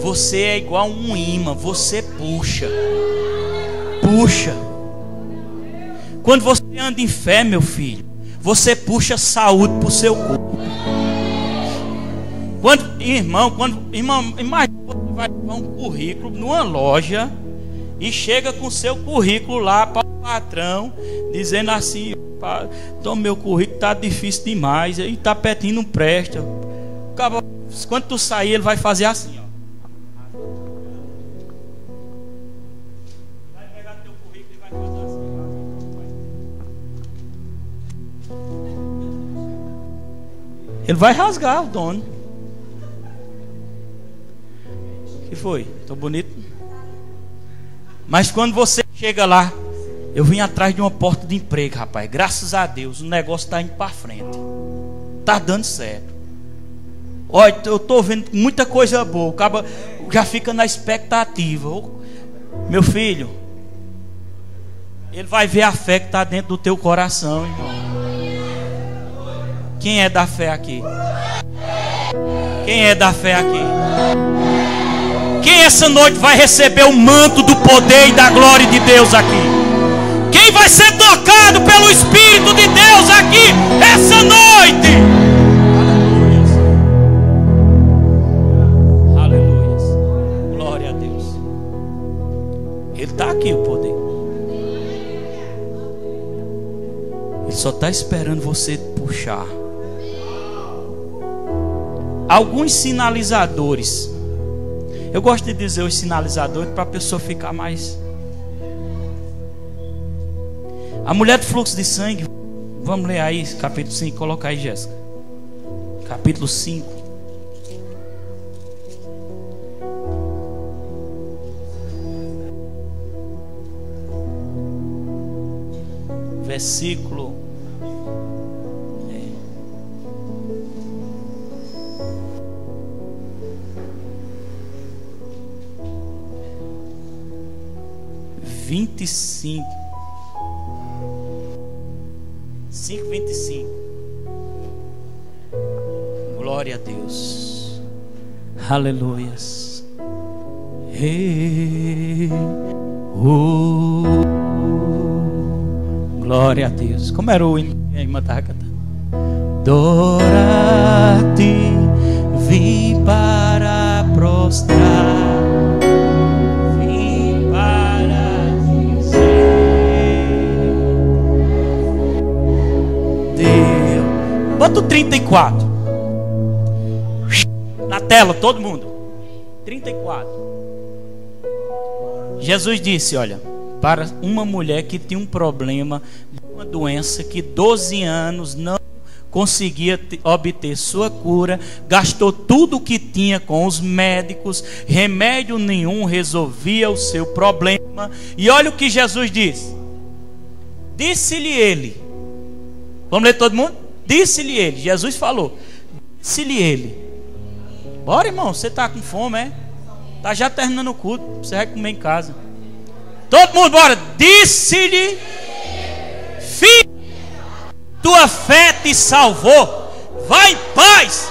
você é igual um imã, você puxa. Puxa. Quando você anda em fé, meu filho, você puxa saúde para o seu corpo. Quando, irmão, quando, irmão, imagina você vai levar um currículo numa loja e chega com seu currículo lá para o patrão, dizendo assim: então meu currículo está difícil demais, está pedindo não presta. Quando tu sair, ele vai fazer assim, Ele vai rasgar o dono. que foi? Tô bonito? Mas quando você chega lá, eu vim atrás de uma porta de emprego, rapaz. Graças a Deus, o negócio está indo para frente. Tá dando certo. Olha, eu tô vendo muita coisa boa. O cara já fica na expectativa. Meu filho, ele vai ver a fé que está dentro do teu coração, irmão. Quem é da fé aqui? Quem é da fé aqui? Quem essa noite vai receber o manto do poder e da glória de Deus aqui? Quem vai ser tocado pelo Espírito de Deus aqui essa noite? Está aqui o poder. Ele só está esperando você puxar. Alguns sinalizadores Eu gosto de dizer os sinalizadores para a pessoa ficar mais. A mulher do fluxo de sangue, vamos ler aí, capítulo 5, coloca aí, Jéssica. Capítulo 5. Versículo vinte e cinco. Cinco, vinte e cinco. Glória a Deus. Aleluias. Hey, oh, glória a Deus. Como era o hino que? Dora-te, vim para prostrar. Bota o 34. Na tela, todo mundo. 34. Jesus disse: Olha, para uma mulher que tinha um problema uma doença que 12 anos não conseguia te- obter sua cura, gastou tudo o que tinha com os médicos, remédio nenhum resolvia o seu problema. E olha o que Jesus disse: Disse-lhe ele. Vamos ler todo mundo? Disse-lhe ele. Jesus falou: Disse-lhe ele. Bora, irmão, você está com fome, é? Tá já terminando o culto, você vai comer em casa. Todo mundo, bora. Disse-lhe: Filho, tua fé te salvou. Vai em paz.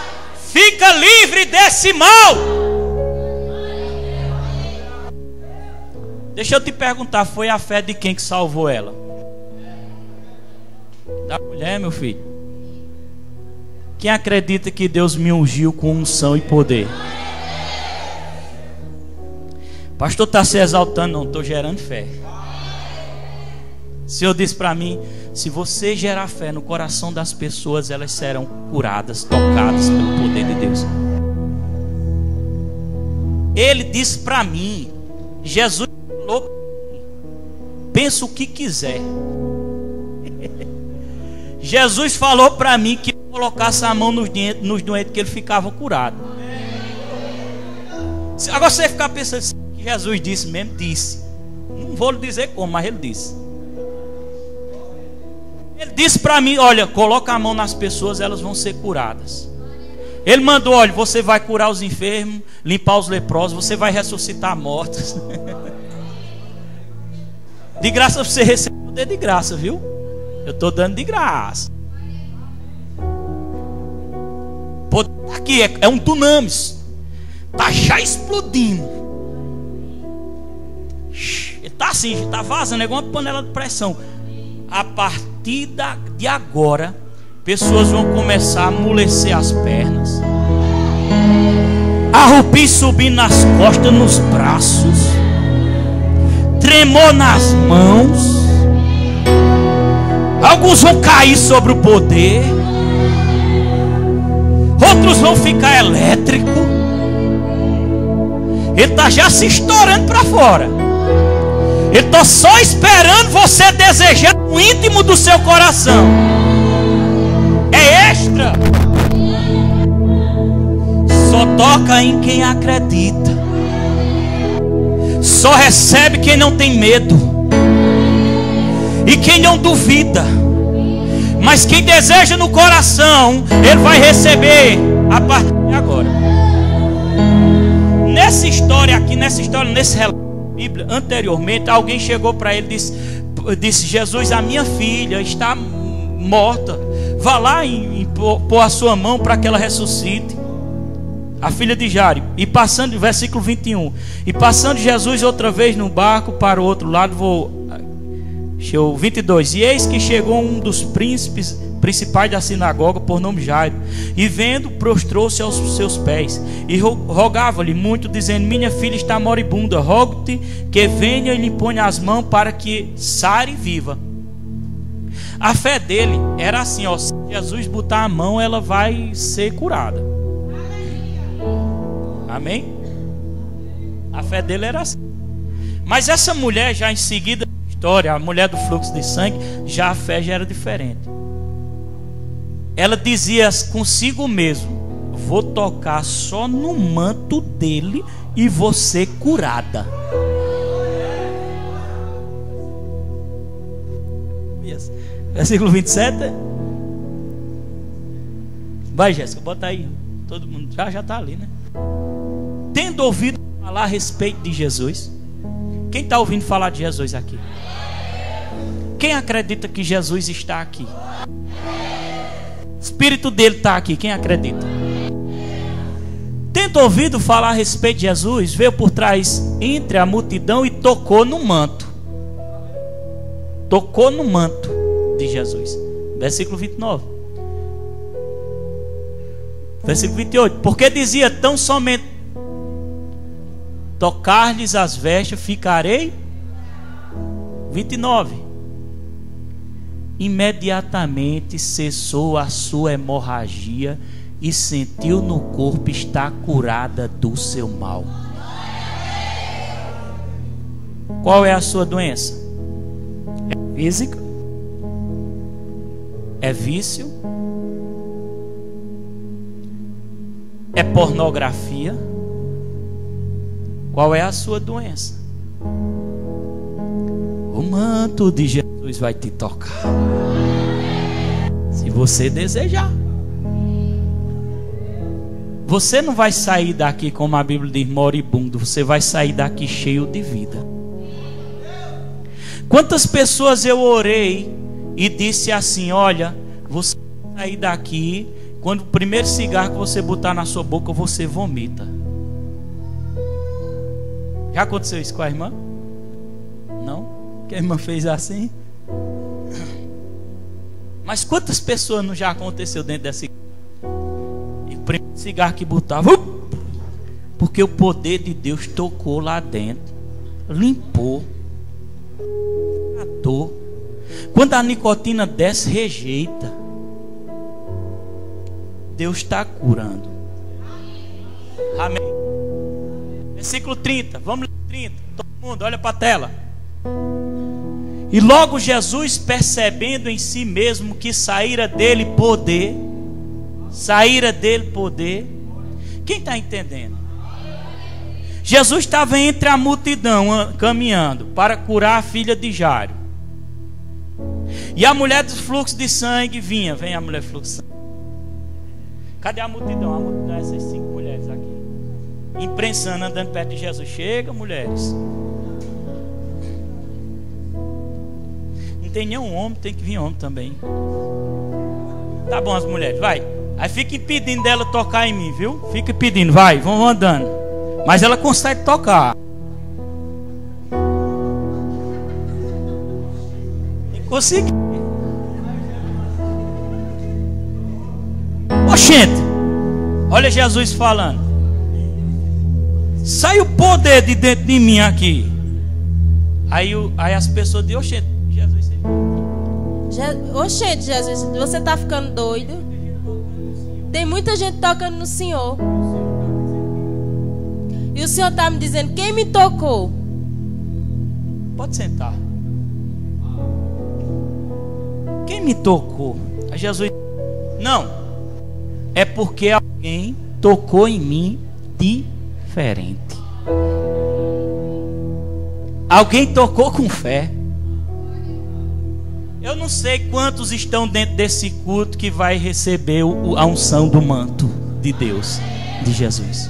Fica livre desse mal. Deixa eu te perguntar, foi a fé de quem que salvou ela? Da mulher, meu filho. Quem acredita que Deus me ungiu com unção e poder? Pastor está se exaltando, não, estou gerando fé. O Senhor disse para mim: se você gerar fé no coração das pessoas, elas serão curadas, tocadas pelo poder de Deus. Ele disse para mim: Jesus falou, pensa o que quiser. Jesus falou para mim que colocasse a mão nos nos doentes que ele ficava curado. Agora você ficar pensando assim, que Jesus disse mesmo, disse. Não vou lhe dizer como, mas ele disse. Ele disse para mim, olha, coloca a mão nas pessoas, elas vão ser curadas. Ele mandou, olha, você vai curar os enfermos, limpar os leprosos, você vai ressuscitar mortos. De graça você recebeu poder de graça, viu? Eu estou dando de graça. Aqui é, é um dunamis. Tá já explodindo. Ele tá assim, tá vazando, é igual uma panela de pressão. A partir da- de agora, pessoas vão começar a amolecer as pernas. A rubi subir nas costas, nos braços. Tremor nas mãos. Alguns vão cair sobre o poder. Outros vão ficar elétrico. Ele está já se estourando para fora. Ele está só esperando você desejar o íntimo do seu coração. É extra. Só toca em quem acredita. Só recebe quem não tem medo. E quem não duvida. Mas quem deseja no coração, ele vai receber a partir de agora. Nessa história aqui, nessa história, nesse relato da Bíblia, anteriormente, alguém chegou para ele e disse, disse: Jesus, a minha filha está morta. Vá lá e, e pôr a sua mão para que ela ressuscite. A filha de Jário. E passando, versículo 21. E passando Jesus outra vez no barco para o outro lado, vou. Eu, 22. E eis que chegou um dos príncipes principais da sinagoga, por nome Jairo, e vendo, prostrou-se aos seus pés, e ro- rogava-lhe muito, dizendo: Minha filha está moribunda, rogo-te que venha e lhe ponha as mãos para que sare viva. A fé dele era assim: ó, se Jesus botar a mão, ela vai ser curada. Amém? A fé dele era assim. Mas essa mulher, já em seguida da história, a mulher do fluxo de sangue, já a fé já era diferente. Ela dizia consigo mesmo: Vou tocar só no manto dele e vou ser curada. Versículo 27. Vai, Jéssica, bota aí. Todo mundo já já está ali, né? Tendo ouvido falar a respeito de Jesus. Quem está ouvindo falar de Jesus aqui? Quem acredita que Jesus está aqui? O Espírito dele está aqui. Quem acredita? Tendo ouvido falar a respeito de Jesus, veio por trás entre a multidão e tocou no manto. Tocou no manto de Jesus. Versículo 29. Versículo 28. Porque dizia tão somente tocar-lhes as vestes, ficarei. 29. Imediatamente cessou a sua hemorragia e sentiu no corpo estar curada do seu mal. Qual é a sua doença? É física? É vício? É pornografia? Qual é a sua doença? O manto de Jesus vai te tocar. Se você desejar. Você não vai sair daqui, como a Bíblia diz, moribundo. Você vai sair daqui cheio de vida. Quantas pessoas eu orei e disse assim: Olha, você vai sair daqui. Quando o primeiro cigarro que você botar na sua boca, você vomita. Já aconteceu isso com a irmã? Não? Que a irmã fez assim? Mas quantas pessoas não já aconteceu dentro dessa E o primeiro cigarro que botava, porque o poder de Deus tocou lá dentro, limpou, tratou. Quando a nicotina desce, rejeita. Deus está curando. Amém. Versículo 30. Vamos ler 30. Todo mundo, olha para a tela. E logo Jesus, percebendo em si mesmo que saíra dele poder, saíra dele poder. Quem está entendendo? Jesus estava entre a multidão caminhando para curar a filha de Jairo. E a mulher dos fluxos de sangue vinha. Vem a mulher fluxo de sangue. Cadê a multidão? A multidão é essas cinco mulheres aqui. Imprensando, andando perto de Jesus. Chega, mulheres. Não tem nenhum homem, tem que vir homem também. Tá bom, as mulheres, vai. Aí fica impedindo dela tocar em mim, viu? Fica pedindo, vai, vão andando. Mas ela consegue tocar. Consegui. Oxente, olha Jesus falando. Sai o poder de dentro de mim aqui. Aí, aí as pessoas dizem, oxente. Je... Jesus, você está ficando doido? Tem muita gente tocando no Senhor. E o Senhor está me dizendo, quem me tocou? Pode sentar. Quem me tocou? A Jesus. Não. É porque alguém tocou em mim diferente. Alguém tocou com fé. Eu não sei quantos estão dentro desse culto que vai receber a unção do manto de Deus, de Jesus.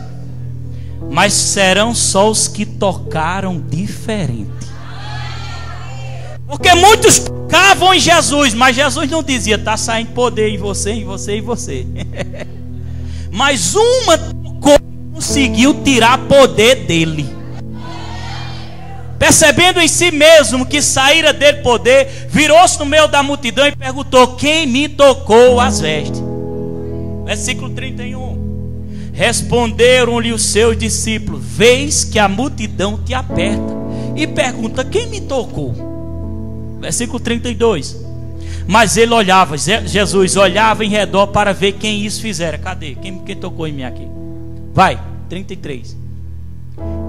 Mas serão só os que tocaram diferente. Porque muitos tocavam em Jesus, mas Jesus não dizia, está saindo poder em você, em você e você. mas uma tocou conseguiu tirar poder dele. Percebendo em si mesmo que saíra dele poder, virou-se no meio da multidão e perguntou: Quem me tocou as vestes? Versículo 31. Responderam-lhe os seus discípulos: Vês que a multidão te aperta. E pergunta: Quem me tocou? Versículo 32. Mas ele olhava, Jesus olhava em redor para ver quem isso fizera. Cadê? Quem, quem tocou em mim aqui? Vai, 33.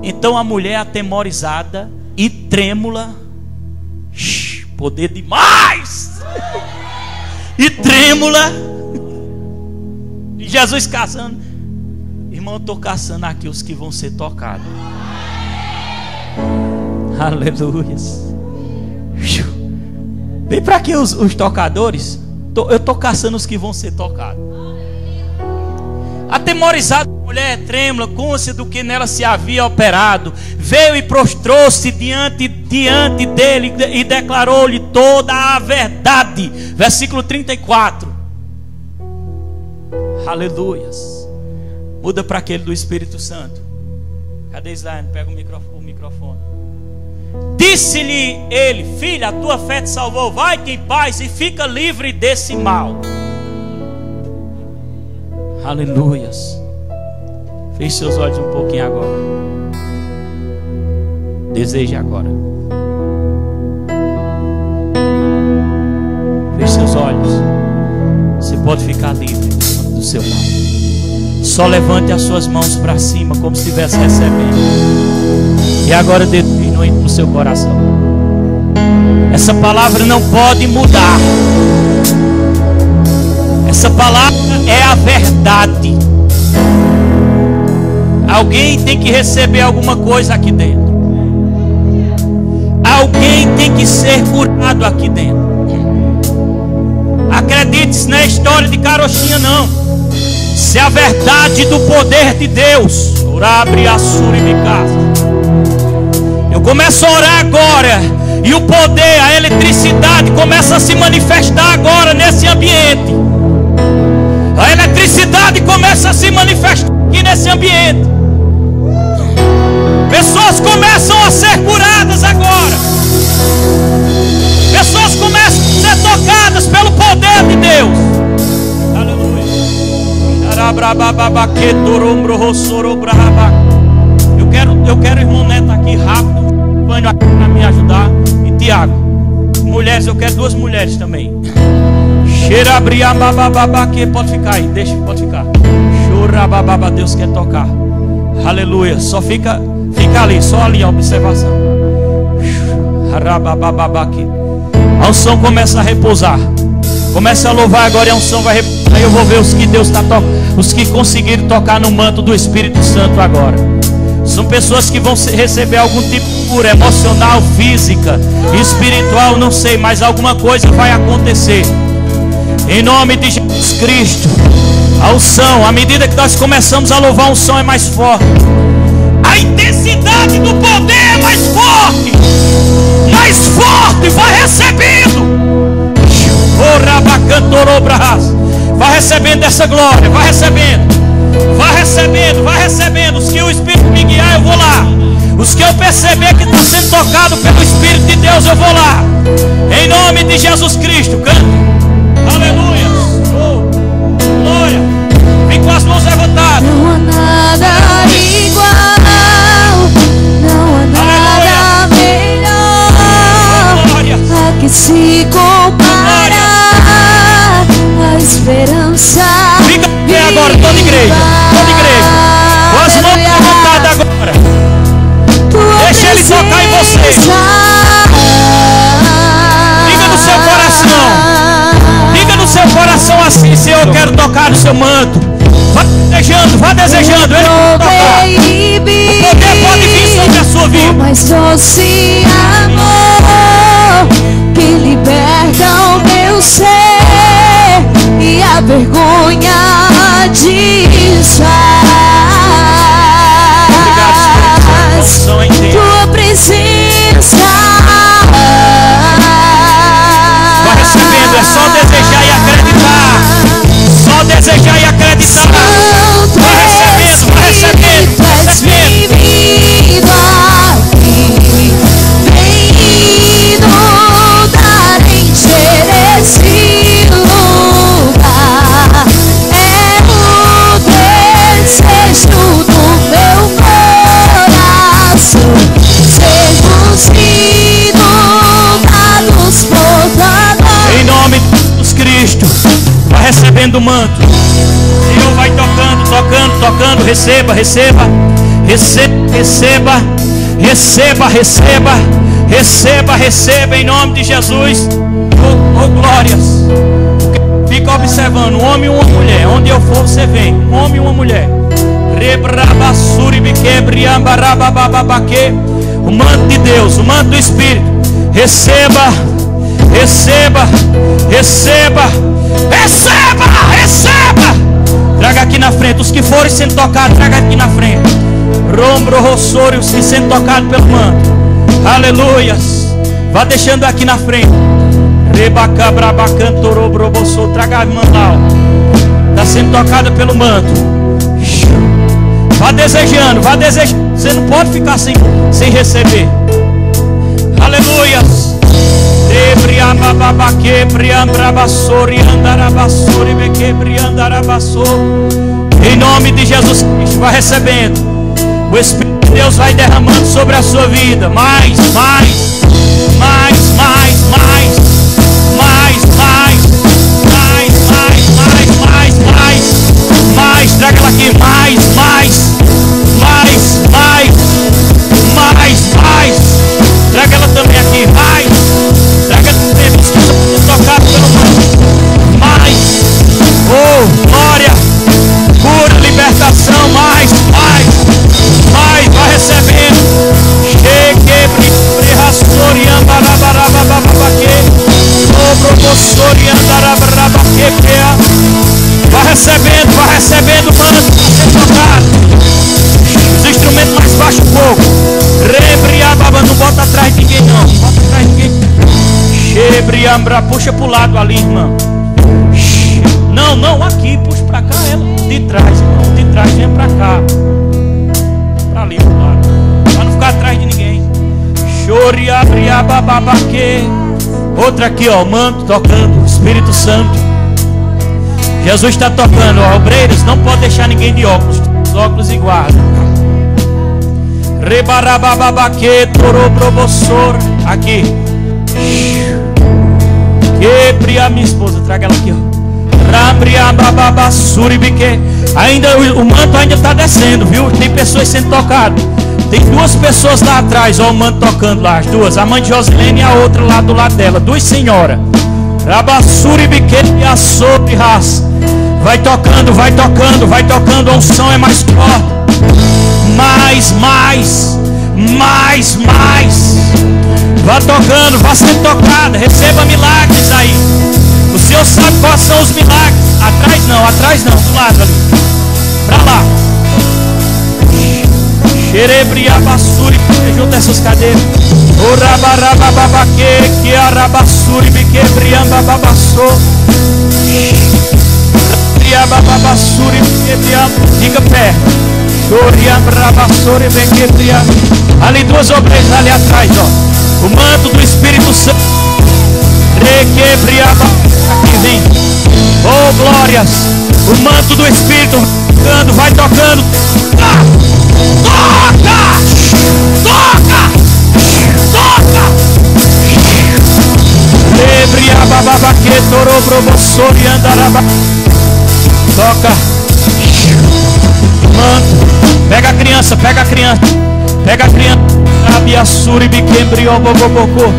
Então a mulher atemorizada e trêmula, poder demais, e trêmula, e Jesus caçando, irmão, eu estou caçando aqui os que vão ser tocados. Aleluia. Vem para aqui os, os tocadores. eu estou caçando os que vão ser tocados. Atemorizada a mulher trêmula, côncia do que nela se havia operado, veio e prostrou-se diante, diante dele e declarou-lhe toda a verdade. Versículo 34. Aleluias. Muda para aquele do Espírito Santo. Cadê Slane? Pega o microfone. Disse-lhe ele: Filha, a tua fé te salvou. Vai-te em paz e fica livre desse mal. Aleluias. Feche seus olhos um pouquinho agora. Deseje agora. Feche seus olhos. Você pode ficar livre do seu mal. Só levante as suas mãos para cima, como se estivesse recebendo. E agora determine no seu coração. Essa palavra não pode mudar. Essa palavra é a verdade. Alguém tem que receber alguma coisa aqui dentro. Alguém tem que ser curado aqui dentro. Acredite, não é história de carochinha, não. Se é a verdade do poder de Deus. Urabre a. Eu começo a orar agora. E o poder, a eletricidade começa a se manifestar agora nesse ambiente. A eletricidade começa a se manifestar aqui nesse ambiente. Pessoas começam a ser curadas agora. Pessoas começam a ser tocadas pelo poder de Deus. Eu quero, eu quero irmão Neto aqui rápido. Para me ajudar. E Tiago. Mulheres, eu quero duas mulheres também. Cheira abria babababa que pode ficar aí, deixa, pode ficar. Chora bababa, Deus quer tocar. Aleluia. Só fica, fica ali, só ali a observação. aqui. A unção começa a repousar. Começa a louvar agora e a unção vai repousar. Aí eu vou ver os que Deus está tocando, os que conseguiram tocar no manto do Espírito Santo agora. São pessoas que vão receber algum tipo de cura emocional, física, espiritual, não sei, mas alguma coisa vai acontecer. Em nome de Jesus Cristo. A unção, à medida que nós começamos a louvar, a unção é mais forte. A intensidade do poder é mais forte. Mais forte, vai recebendo. Vai recebendo essa glória, vai recebendo. Vai recebendo, vai recebendo. Os que o Espírito me guiar, eu vou lá. Os que eu perceber que está sendo tocado pelo Espírito de Deus, eu vou lá. Em nome de Jesus Cristo, canta. Se compara a esperança. Fica pé agora, toda igreja. Toda igreja. Com as mãos levantadas agora. Deixa ele tocar em você. coração assim, Senhor, eu quero tocar no seu manto. Vá desejando, vá desejando. Ele tocar. O poder pode vir sobre a sua vida. Mas doce amor que liberta o meu ser e a vergonha desfaz. Tua presença. Desejar e acreditar. Vai recebendo, vai recebendo, vai recebendo. Recebendo o manto. Senhor vai tocando, tocando, tocando. Receba, receba, Receba, receba, receba, receba, receba, receba em nome de Jesus. Oh, oh glórias. Fica observando, um homem uma mulher. Onde eu for, você vem. Um homem e uma mulher. O manto de Deus, o manto do Espírito. Receba, receba, receba, receba, receba. Traga aqui na frente. Os que forem sendo tocados, traga aqui na frente. Rombro, rossori, os que sendo tocados pelo manto. Aleluias. Vá deixando aqui na frente. Rebacabrabacantorobrobossou. Traga a lá. Está sendo tocada pelo manto. Vá desejando, vá desejando. Você não pode ficar sem, sem receber. Aleluias. Em nome de Jesus Cristo, vai recebendo. O Espírito de Deus vai derramando sobre a sua vida. Mais, mais, mais, mais, mais, mais, mais, mais, mais, mais, mais, mais, mais. Traga aqui, mais, mais, Vai recebendo, vai recebendo, mano. Vai ser tocado. Os instrumentos mais baixos um pouco. Rebriababa, não bota atrás de ninguém não. Bota atrás de ninguém. Chebriambra, puxa pro lado ali, irmão. Não, não, aqui, puxa pra cá ela. De trás, irmão. De trás, vem pra cá. Pra ali, pro lado. Pra não ficar atrás de ninguém. Choriabriabababaque. Outra aqui, ó, manto tocando. Espírito Santo. Jesus está tocando, ó, obreiros, não pode deixar ninguém de óculos. Os óculos e guarda. Rebarabababaque, toroprobossor. Aqui. Quebre a minha esposa, traga ela aqui, ó. Ainda o, o manto ainda está descendo, viu? Tem pessoas sendo tocadas. Tem duas pessoas lá atrás, ó, o manto tocando lá, as duas. A mãe de Josilene e a outra lá do lado dela. Duas senhoras. Rabassuribique e a sobre raça. Vai tocando, vai tocando, vai tocando. A unção é mais forte. Mais, mais, mais, mais. Vá tocando, vá sendo tocada. Receba milagres aí. O Senhor sabe quais são os milagres. Atrás não, atrás não, do lado ali. Pra lá. Xerebriabassuri, junta essas cadeiras. Orabarababaque, que arabassuri, biquebriambababassou. Briabababassuri, biquebriam. Fica perto. Choriambrabassuri, biquebriam. Ali duas obreiras ali atrás, ó. O manto do Espírito Santo. Requebriaba. Aqui vem. Oh glórias. O manto do Espírito tocando, vai tocando. Ah! Toca! Toca! Toca! Lebriabababaque, torobrobosori, andaraba. Toca. Manto. Pega a criança, pega a criança. Pega a criança. Abiassuri, biquembrio, bobobocô.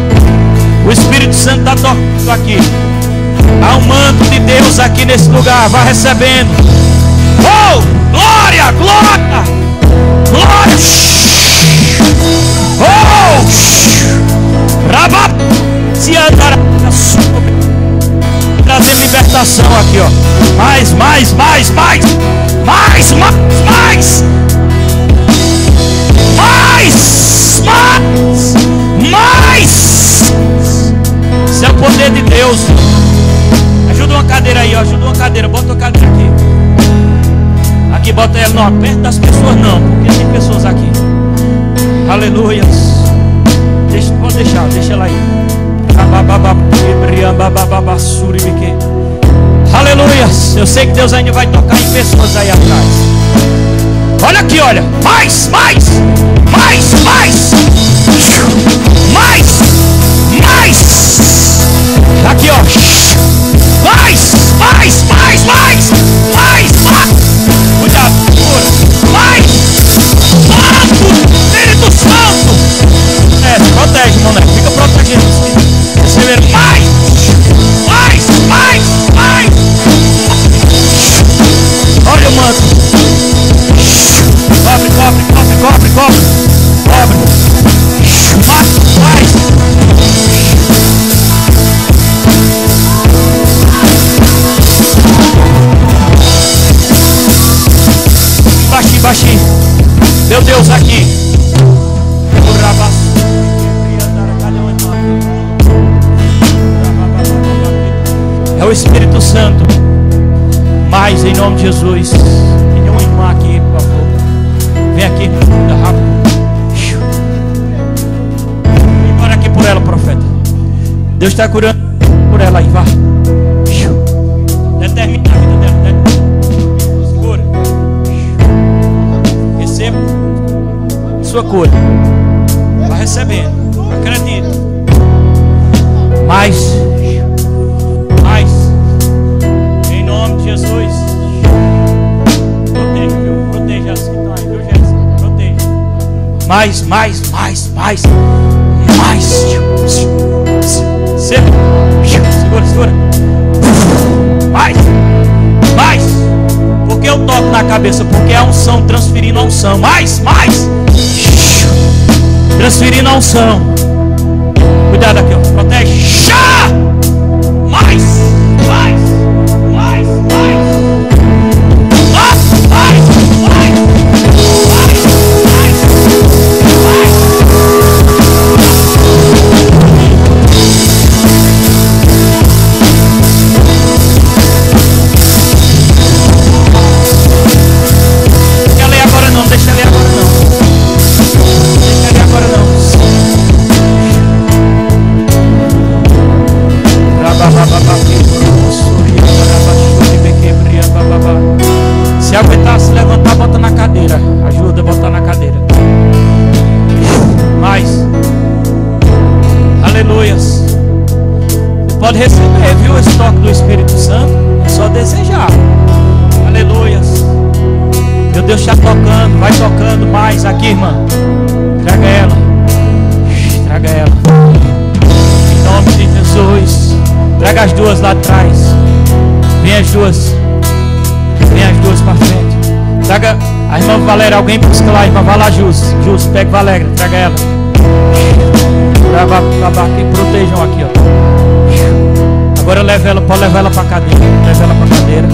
O Espírito Santo está tocando aqui. Há um manto de Deus aqui nesse lugar. Vai recebendo. Oh! Glória! Glória! Glória! Oh! Se andar trazendo libertação aqui, ó. Mais, mais, mais, mais, mais, mais, mais, mais, mais, mais. Isso é o poder de Deus. Ajuda uma cadeira aí, ó. Ajuda uma cadeira. Bota uma cadeira aqui. Aqui, bota ela. Não, perto das pessoas não. Porque tem pessoas aqui. Aleluias. Deixa, pode deixar, deixa ela aí. Aleluias. Eu sei que Deus ainda vai tocar em pessoas aí atrás. Olha aqui, olha. Mais, mais, mais, mais. Mais, mais. Aqui, ó. Mais, mais. Mais, mais. Meu Deus, aqui. É o Espírito Santo. Mais em nome de Jesus. Tem uma irmã aqui, por favor. Vem aqui, rápido. Embora aqui por ela, profeta. Deus está curando por ela aí, vá. Sua cura. Vai recebendo. Acredita. Mais. Mais. Em nome de Jesus. Proteja, viu? Proteja assim, aí, viu, Jéssica? Proteja. Mais, mais, mais, mais. Mais. Segura. Segura, segura. Mais. Mais. Porque eu toco na cabeça? Porque é a unção transferindo a unção. Mais, mais. Transferindo a unção. Cuidado aqui, ó. Protege. Já! Valéria. Alguém busca lá, irmã. Vai lá, Jus. Jus, pega Valéria. Traga ela. Trava aqui. Protejam aqui, ó. Agora leva ela. Pode levar ela para cadeira. Leva ela para cadeira.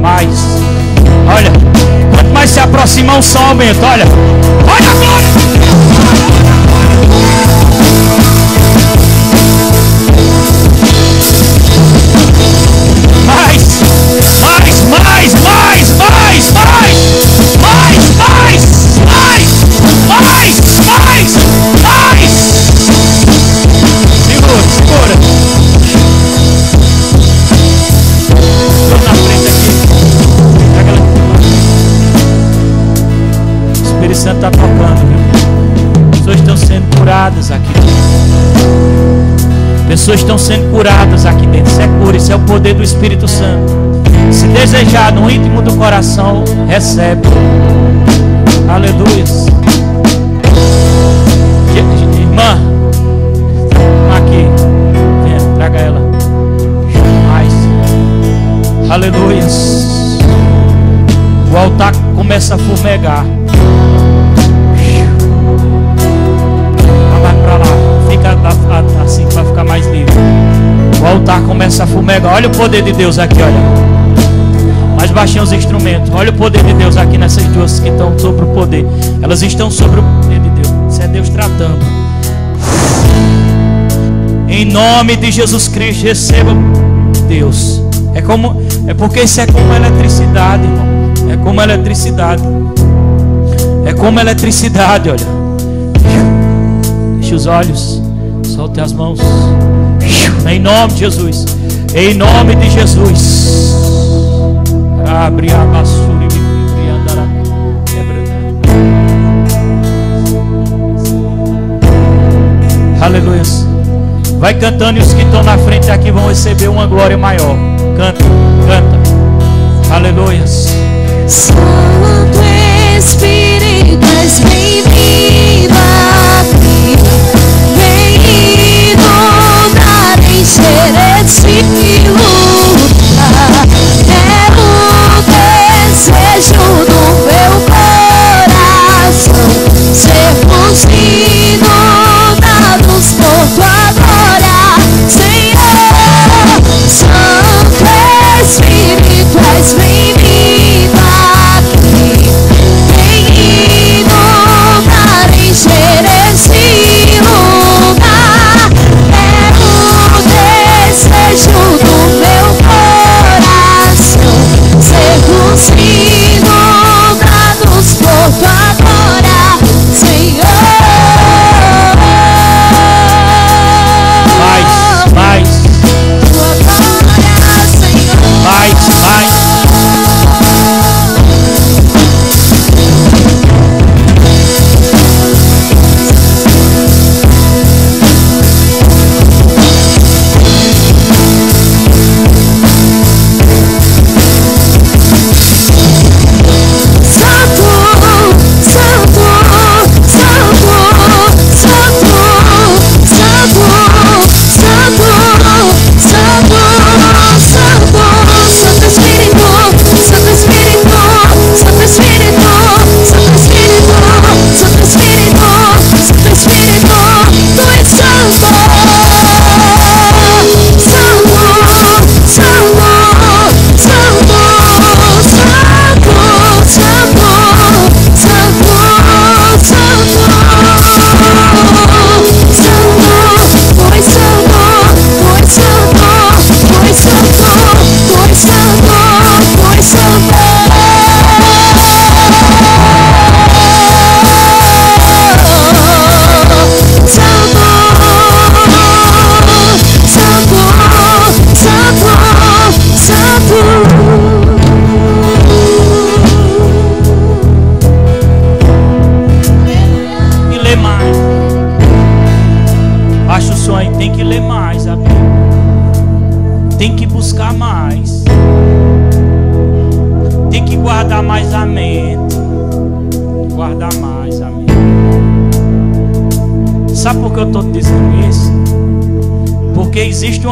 Mais. Olha. Quanto mais se aproxima um som aumenta. Olha. Olha agora. Mais, mais, mais, mais, mais, mais, mais, mais, mais, mais, mais. Segura, segura. Estou na frente aqui. O Espírito Santo está tocando, viu? Pessoas estão sendo curadas aqui. Pessoas estão sendo curadas aqui dentro. Isso é cura, isso é o poder do Espírito Santo. Se desejar no íntimo do coração, recebe. Aleluia. Irmã, aqui. Venha, traga ela. Mais. Aleluia. O altar começa a fumegar. Vai pra lá. Fica assim para ficar mais livre. O altar começa a fumegar. Olha o poder de Deus aqui, olha. Mais baixinho os instrumentos. Olha o poder de Deus aqui nessas duas que estão sobre o poder. Elas estão sobre o poder de Deus. Isso é Deus tratando. Em nome de Jesus Cristo, receba Deus. É como é porque isso é como eletricidade, irmão. É como eletricidade. É como eletricidade, olha. Feche os olhos. Solte as mãos. Em nome de Jesus. Em nome de Jesus. Abre a basura e andará. Aleluia. Vai cantando e os que estão na frente aqui vão receber uma glória maior. Canta, canta. Aleluia. Santo Espírito, és bem-vindo aqui. Vem inundar, encher esse lugar. Desejo do meu coração. Sermos inundados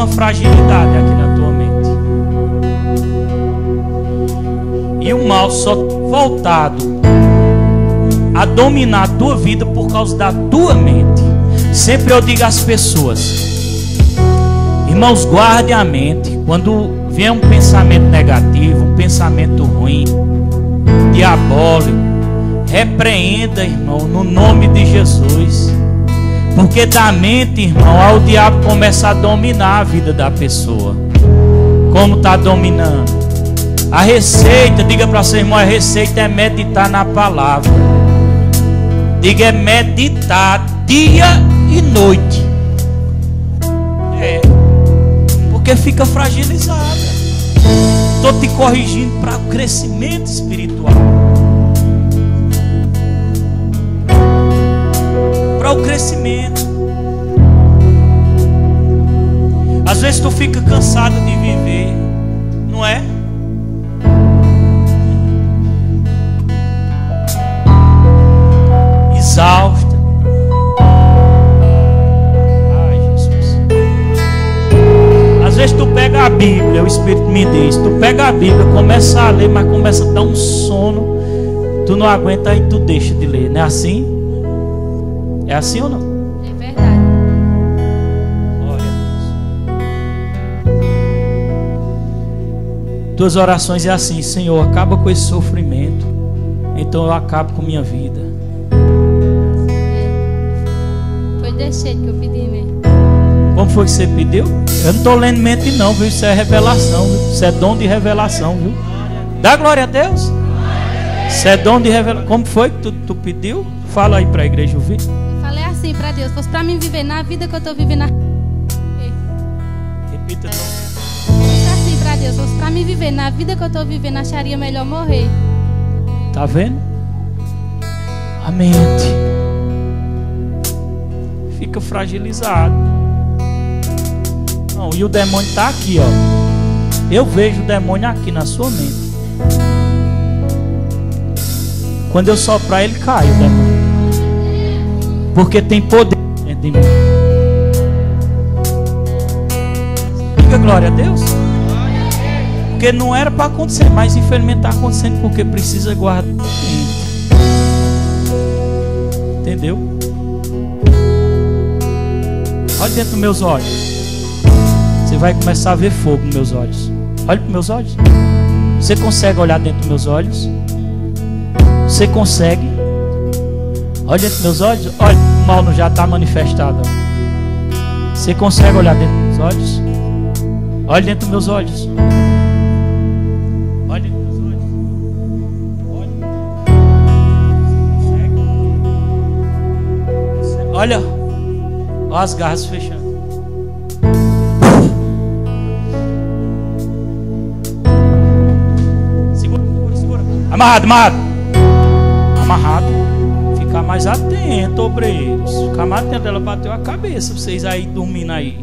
uma fragilidade aqui na tua mente. E o mal só voltado a dominar a tua vida por causa da tua mente. Sempre eu digo às pessoas: Irmãos, guardem a mente. Quando vier um pensamento negativo, um pensamento ruim, diabólico, repreenda, irmão, no nome de Jesus. Porque da mente, irmão, o diabo começa a dominar a vida da pessoa. Como está dominando? A receita, diga para seu irmão, a receita é meditar na palavra. Diga é meditar dia e noite. É. Porque fica fragilizada. Estou te corrigindo para o crescimento espiritual. Para o crescimento. Às vezes tu fica cansado de viver, não é? Exausta. Ai, Jesus. Às vezes tu pega a Bíblia, o Espírito me diz, tu pega a Bíblia, começa a ler, mas começa a dar um sono, tu não aguenta e tu deixa de ler, não é assim? É assim ou não? É verdade. Glória a Deus. Tuas orações é assim, Senhor, acaba com esse sofrimento. Então eu acabo com minha vida. Foi desse jeito que eu pedi mesmo. Como foi que você pediu? Eu não estou lendo mente não, viu? Isso é revelação, viu? Isso é dom de revelação, viu? Dá glória a Deus. Isso é dom de revelação. Como foi que tu, tu pediu? Fala aí para a igreja ouvir. Assim pra Deus, fosse pra mim viver na vida que eu tô vivendo. Repita. Fosse assim pra Deus, fosse pra mim viver na vida que eu tô vivendo, acharia melhor morrer. Tá vendo? A mente fica fragilizado. Não, e o demônio está aqui, ó. Eu vejo o demônio aqui na sua mente. Quando eu soprar, ele cai, o demônio. Porque tem poder dentro de mim. Diga glória a Deus. Porque não era para acontecer, mas infelizmente está acontecendo porque precisa guardar. Entendeu? Olha dentro dos meus olhos. Você vai começar a ver fogo nos meus olhos. Olha para meus olhos. Você consegue olhar dentro dos meus olhos? Você consegue? Olha dos meus olhos. Olha, o mal não já está manifestado. Você consegue olhar dentro dos olhos? Olha dentro dos meus olhos. Olha dentro dos meus olhos. Olha. Olha. Olha as garras fechando. Segura, segura, segura. Amarrado, amarrado. Amarrado. Mais atento, obreiros. Ficar mais atento. Ela bateu a cabeça. Vocês aí dormindo aí.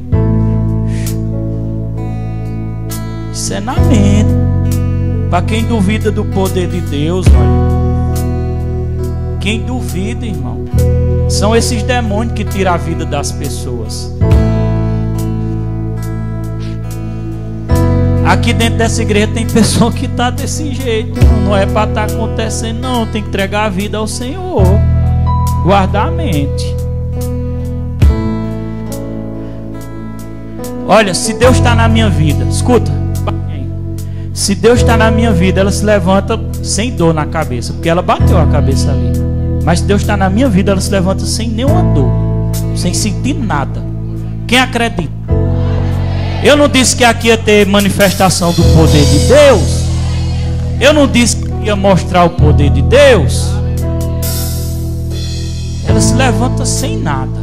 Isso é na mente. Para quem duvida do poder de Deus, olha. Quem duvida, irmão, são esses demônios que tiram a vida das pessoas. Aqui dentro dessa igreja tem pessoa que está desse jeito. Não é para estar acontecendo, não. Tem que entregar a vida ao Senhor. Guardar a mente. Olha, se Deus está na minha vida, escuta. Se Deus está na minha vida, ela se levanta sem dor na cabeça, porque ela bateu a cabeça ali. Mas se Deus está na minha vida, ela se levanta sem nenhuma dor, sem sentir nada. Quem acredita? Eu não disse que aqui ia ter manifestação do poder de Deus. Eu não disse que ia mostrar o poder de Deus. Ela se levanta sem nada.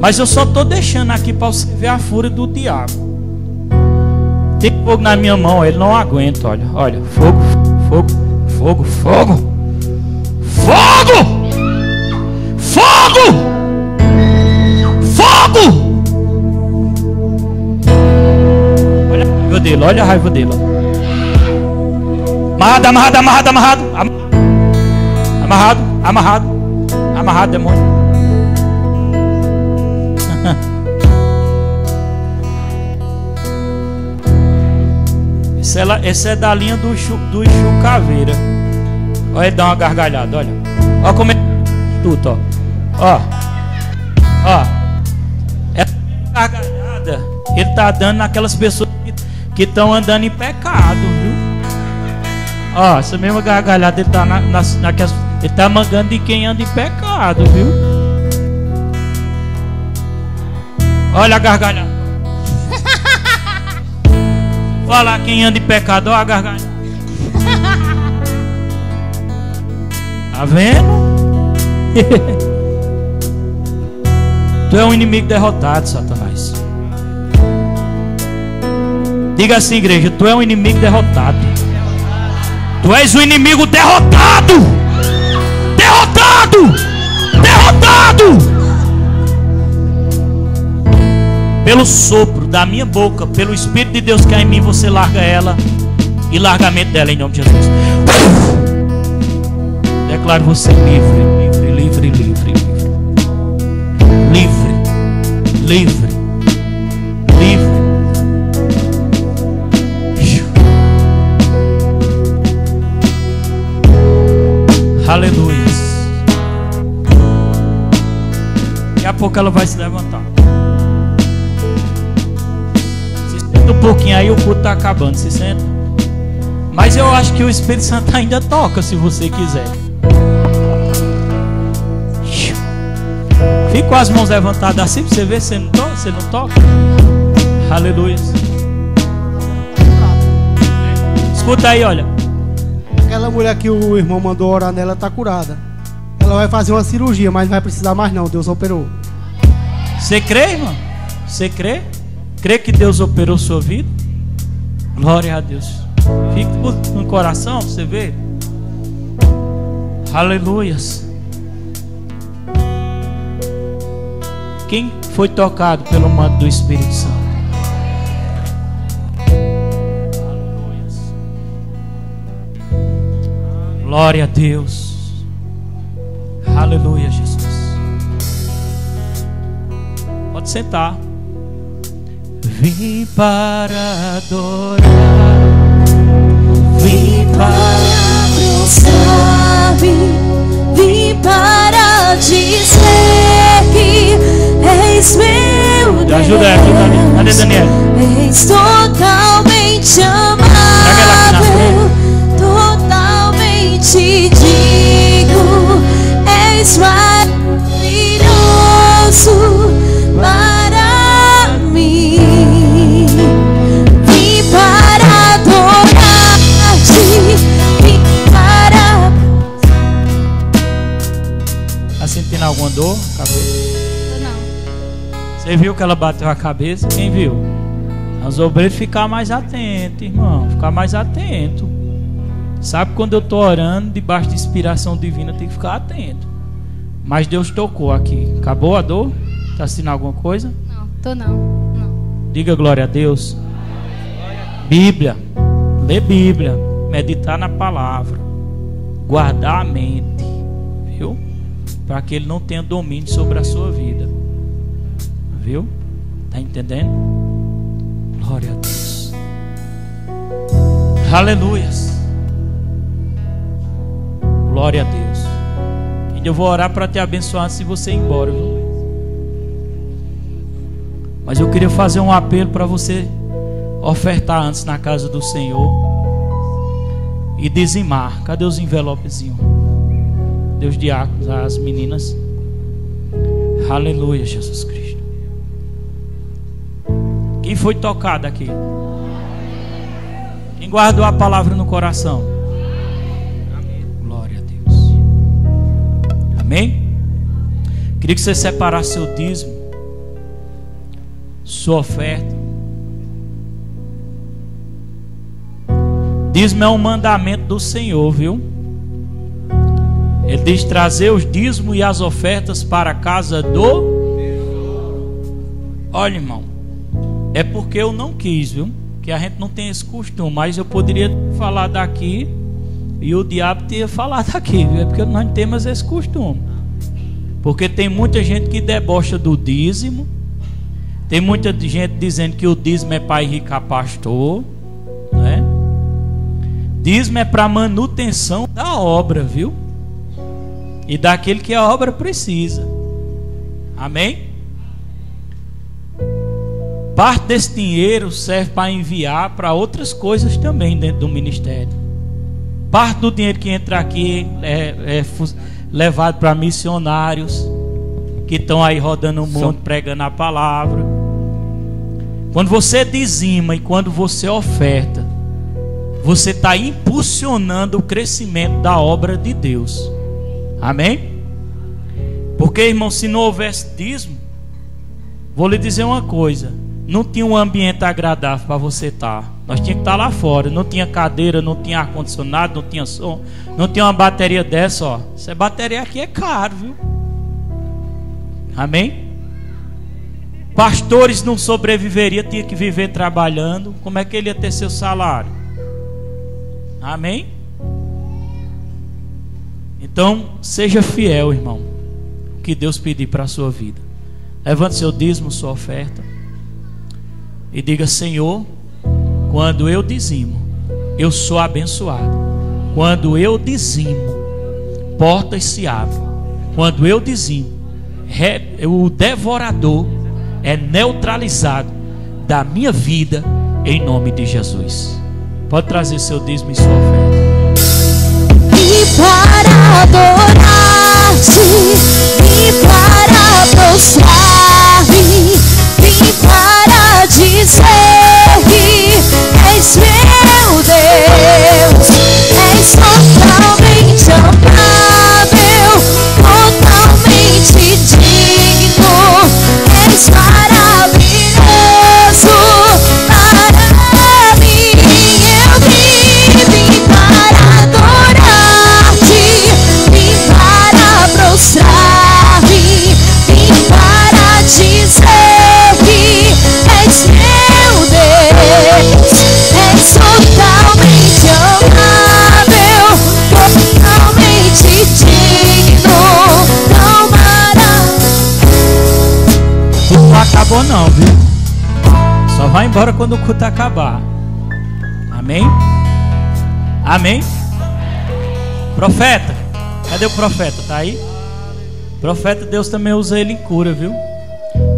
Mas eu só estou deixando aqui para você ver a fúria do diabo. Tem fogo na minha mão, ele não aguenta, olha, olha, fogo, fogo, fogo, fogo. Fogo! Fogo! Fogo! Olha a raiva dele, olha a raiva dele. Amarrado, amarrado, amarrado, amarrado. Amarrado, amarrado. Amarrado, demônio. Esse é, esse é da linha do, do Chu Caveira. Olha ele dá uma gargalhada, olha. Olha como é tudo, ó. Ó. Ó. Essa gargalhada ele tá dando naquelas pessoas que estão andando em pecado, viu? Ó, essa mesma gargalhada ele tá na, na, naquelas, ele tá mangando de quem anda em pecado, viu? Olha a gargalhada. Fala quem anda em pecado, olha a gargalhada. Tá vendo? tu é um inimigo derrotado, Satanás. Diga assim, igreja: Tu é um inimigo derrotado. Tu és o um inimigo derrotado. Derrotado. Derrotado. Pelo sopro da minha boca, pelo Espírito de Deus que há em mim, você larga ela e larga a mente dela em nome de Jesus. Declaro você livre, livre, livre, livre, livre, livre, livre. Pouco ela vai se levantar. Se senta um pouquinho aí, o culto está acabando. Se senta. Mas eu acho que o Espírito Santo ainda toca se você quiser. Fica com as mãos levantadas assim para você ver se não toca. Você não toca. Aleluia. Escuta aí, olha. Aquela mulher que o irmão mandou orar nela está curada. Ela vai fazer uma cirurgia, mas não vai precisar mais não. Deus operou. Você crê, irmão? Você crê? Crê que Deus operou sua vida? Glória a Deus. Fique no coração, você vê. Aleluias. Quem foi tocado pelo manto do Espírito Santo? Glória a Deus. Aleluia, Jesus. Pode sentar. Vim para adorar. Vim para prostrar-me. Vim para dizer que és meu Me ajuda ajuda ali. Cadê Daniel? És totalmente amável, totalmente digo, és maravilhoso para mim. Vim para adorar-te, vim para Tá sentindo alguma dor? Cabeça? Não. Você viu que ela bateu a cabeça? Quem viu? Os obreiros ficar mais atento, irmão. Ficar mais atento. Sabe quando eu tô orando debaixo de inspiração divina, tem que ficar atento. Mas Deus tocou aqui. Acabou a dor? Tá sentindo alguma coisa? Não, tô não. Não. Diga glória a Deus. Bíblia. Ler Bíblia. Meditar na palavra. Guardar a mente. Viu? Para que ele não tenha domínio sobre a sua vida. Viu? Tá entendendo? Glória a Deus. Aleluias. Glória a Deus. E eu vou orar para te abençoar de você ir embora, viu? Mas eu queria fazer um apelo para você ofertar antes na casa do Senhor e dizimar. Cadê os envelopezinhos? Deus diáconos, as meninas. Aleluia, Jesus Cristo. Quem foi tocado aqui? Quem guardou a palavra no coração? Glória a Deus. Amém? Queria que você separasse seu dízimo, sua oferta. Dízimo é um mandamento do Senhor, viu? Ele diz trazer os dízimos e as ofertas para a casa do. Olha, irmão, é porque eu não quis, viu? Que a gente não tem esse costume, mas eu poderia falar daqui E o diabo tinha falado aqui, viu? é porque nós não temos esse costume. Porque tem muita gente que debocha do dízimo. Tem muita gente dizendo que o dízimo é para enricar pastor. Né? Dízimo é para manutenção da obra, viu? E daquele que a obra precisa. Amém? Parte desse dinheiro serve para enviar para outras coisas também dentro do ministério. Parte do dinheiro que entra aqui é, é levado para missionários que estão aí rodando o mundo pregando a palavra. Quando você dizima e quando você oferta, você está impulsionando o crescimento da obra de Deus. Amém? Porque, irmão, se não houvesse dízimo, vou lhe dizer uma coisa: não tinha um ambiente agradável para você estar. Tá. Nós tínhamos que estar tá lá fora. Não tinha cadeira, não tinha ar-condicionado, não tinha som, não tinha uma bateria dessa, ó. Essa bateria aqui é caro, viu? Amém? Pastores não sobreviveriam, tinha que viver trabalhando. Como é que ele ia ter seu salário? Amém? Então, seja fiel, irmão. O que Deus pedir para a sua vida. Levante seu dízimo, sua oferta e diga: Senhor, quando eu dizimo, eu sou abençoado. Quando eu dizimo, portas se abrem. Quando eu dizimo, o devorador é neutralizado da minha vida em nome de Jesus. Pode trazer seu dízimo e sua oferta. E para adorar-te, e para prostrar-me, e para dizer que és meu Deus, és totalmente amável, és embora quando o culto acabar. Amém? Amém? Profeta. Cadê o profeta? Tá aí? Profeta, Deus também usa ele em cura, viu?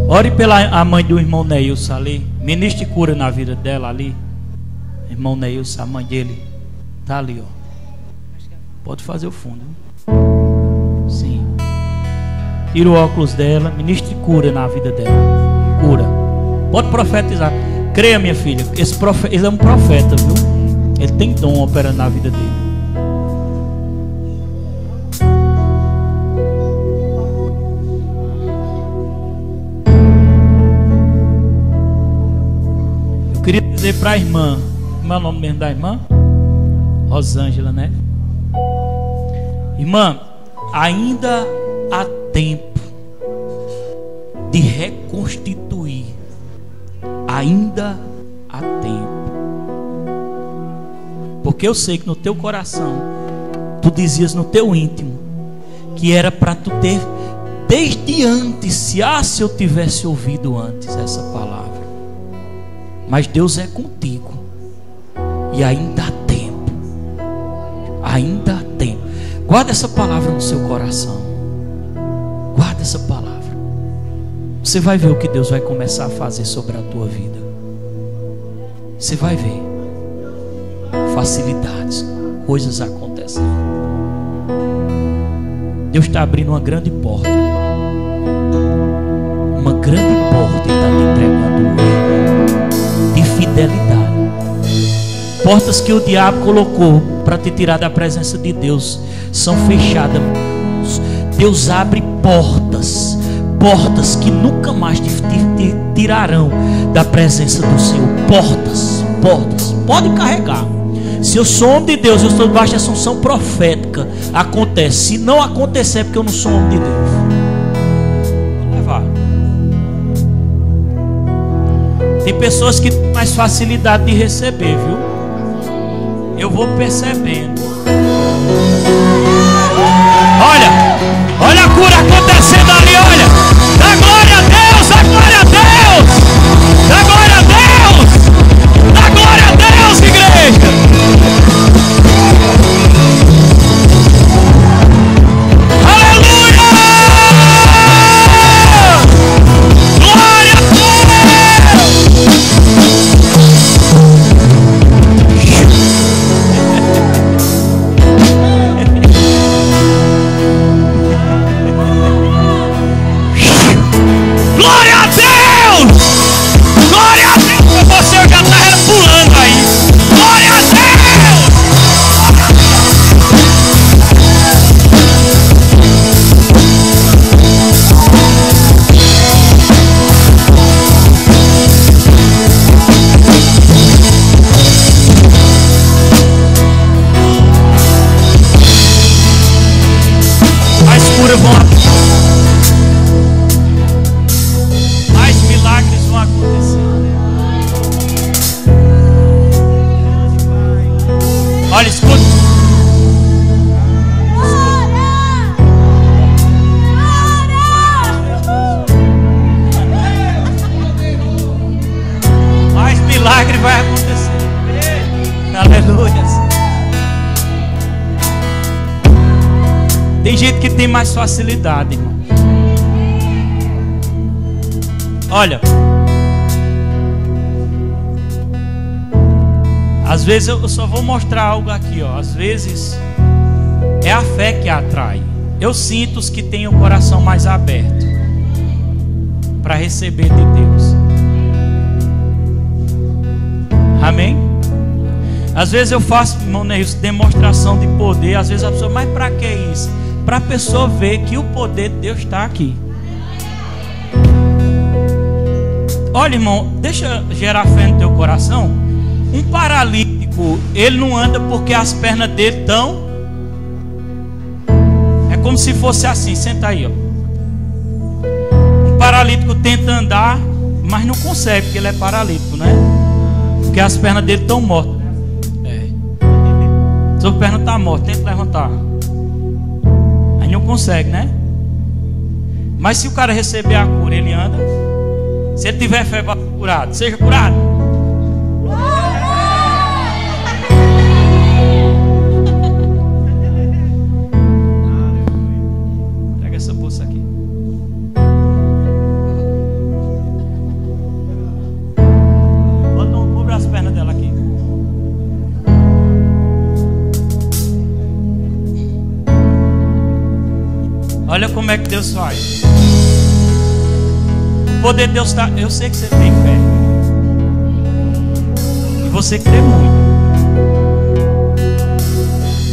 Ore pela a mãe do irmão Neilson ali. Ministre cura na vida dela ali. Irmão Neilson, a mãe dele. Tá ali, ó. Pode fazer o fundo. Sim. Tira o óculos dela. Ministre cura na vida dela. Cura. Pode profetizar. Creia, minha filha. Esse. Ele é um profeta, viu? Ele tem dom operando na vida dele. Eu queria dizer para a irmã, como é o nome mesmo da irmã? Rosângela, né? Irmã, ainda há tempo de reconstituir. Ainda há tempo. Porque eu sei que no teu coração, tu dizias no teu íntimo, que era para tu ter desde antes, se ah, se eu tivesse ouvido antes essa palavra. Mas Deus é contigo. E ainda há tempo. Ainda há tempo. Guarda essa palavra no seu coração. Guarda essa palavra. Você vai ver o que Deus vai começar a fazer sobre a tua vida. Você vai ver facilidades, coisas acontecendo. Deus está abrindo uma grande porta. Uma grande porta está te entregando. De fidelidade. Portas que o diabo colocou para te tirar da presença de Deus são fechadas. Deus abre portas portas que nunca mais te, tirarão da presença do Senhor. Portas, portas, pode carregar. Se eu sou homem de Deus, eu estou debaixo de assunção profética. Acontece. Se não acontecer, é porque eu não sou homem de Deus. Vou levar. Tem pessoas que têm mais facilidade de receber, viu? Eu vou percebendo. Olha, olha a cura acontecendo ali, olha. Facilidade, irmão. Olha. Às vezes eu só vou mostrar algo aqui, ó. Às vezes é a fé que atrai. Eu sinto os que têm o coração mais aberto para receber de Deus. Amém? Às vezes eu faço, irmão demonstração de poder. Às vezes a pessoa, mas para que isso? Para a pessoa ver que o poder de Deus está aqui. Olha, irmão, deixa gerar fé no teu coração. Um paralítico, ele não anda porque as pernas dele estão. É como se fosse assim, senta aí, ó. Um paralítico tenta andar, mas não consegue, porque ele é paralítico, né? Porque as pernas dele estão mortas. É. Sua perna está morta, tenta levantar. Consegue, né? Mas se o cara receber a cura, ele anda. Se ele tiver fé para curado, seja curado. Deus faz. O poder de Deus está. Eu sei que você tem fé. E você crê muito.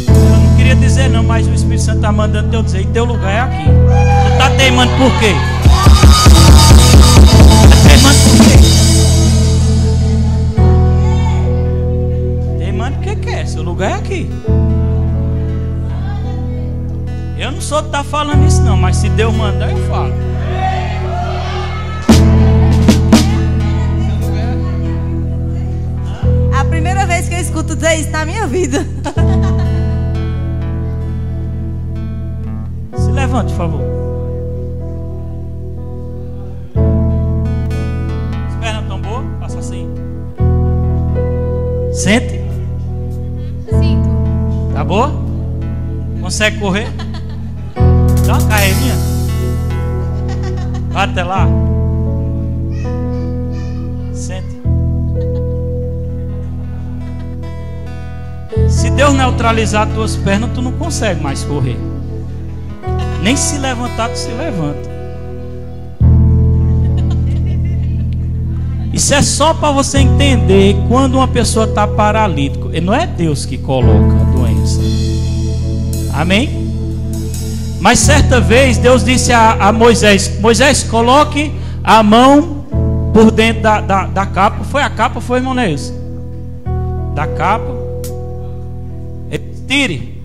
Eu não queria dizer não, mas o Espírito Santo está mandando eu dizer. E teu lugar é aqui. Tu está teimando por quê? Está teimando por quê? Teimando porque quer. Seu lugar é aqui. Eu não sou de estar falando isso não, mas se Deus mandar eu falo. A primeira vez que eu escuto dizer isso na minha vida. Se levante, por favor. As pernas estão boas? Faça assim. Sente. Sinto. Tá boa? Consegue correr? Dá uma carreirinha. Vai até lá. Sente. Se Deus neutralizar as tuas pernas, tu não consegue mais correr. Nem se levantar, tu se levanta. Isso é só para você entender quando uma pessoa está paralítico. E não é Deus que coloca a doença. Amém? Mas certa vez Deus disse a, a Moisés: Moisés, coloque a mão por dentro da, da, da capa. Foi a capa, foi, irmão Neus? Da capa. Ele, Tire.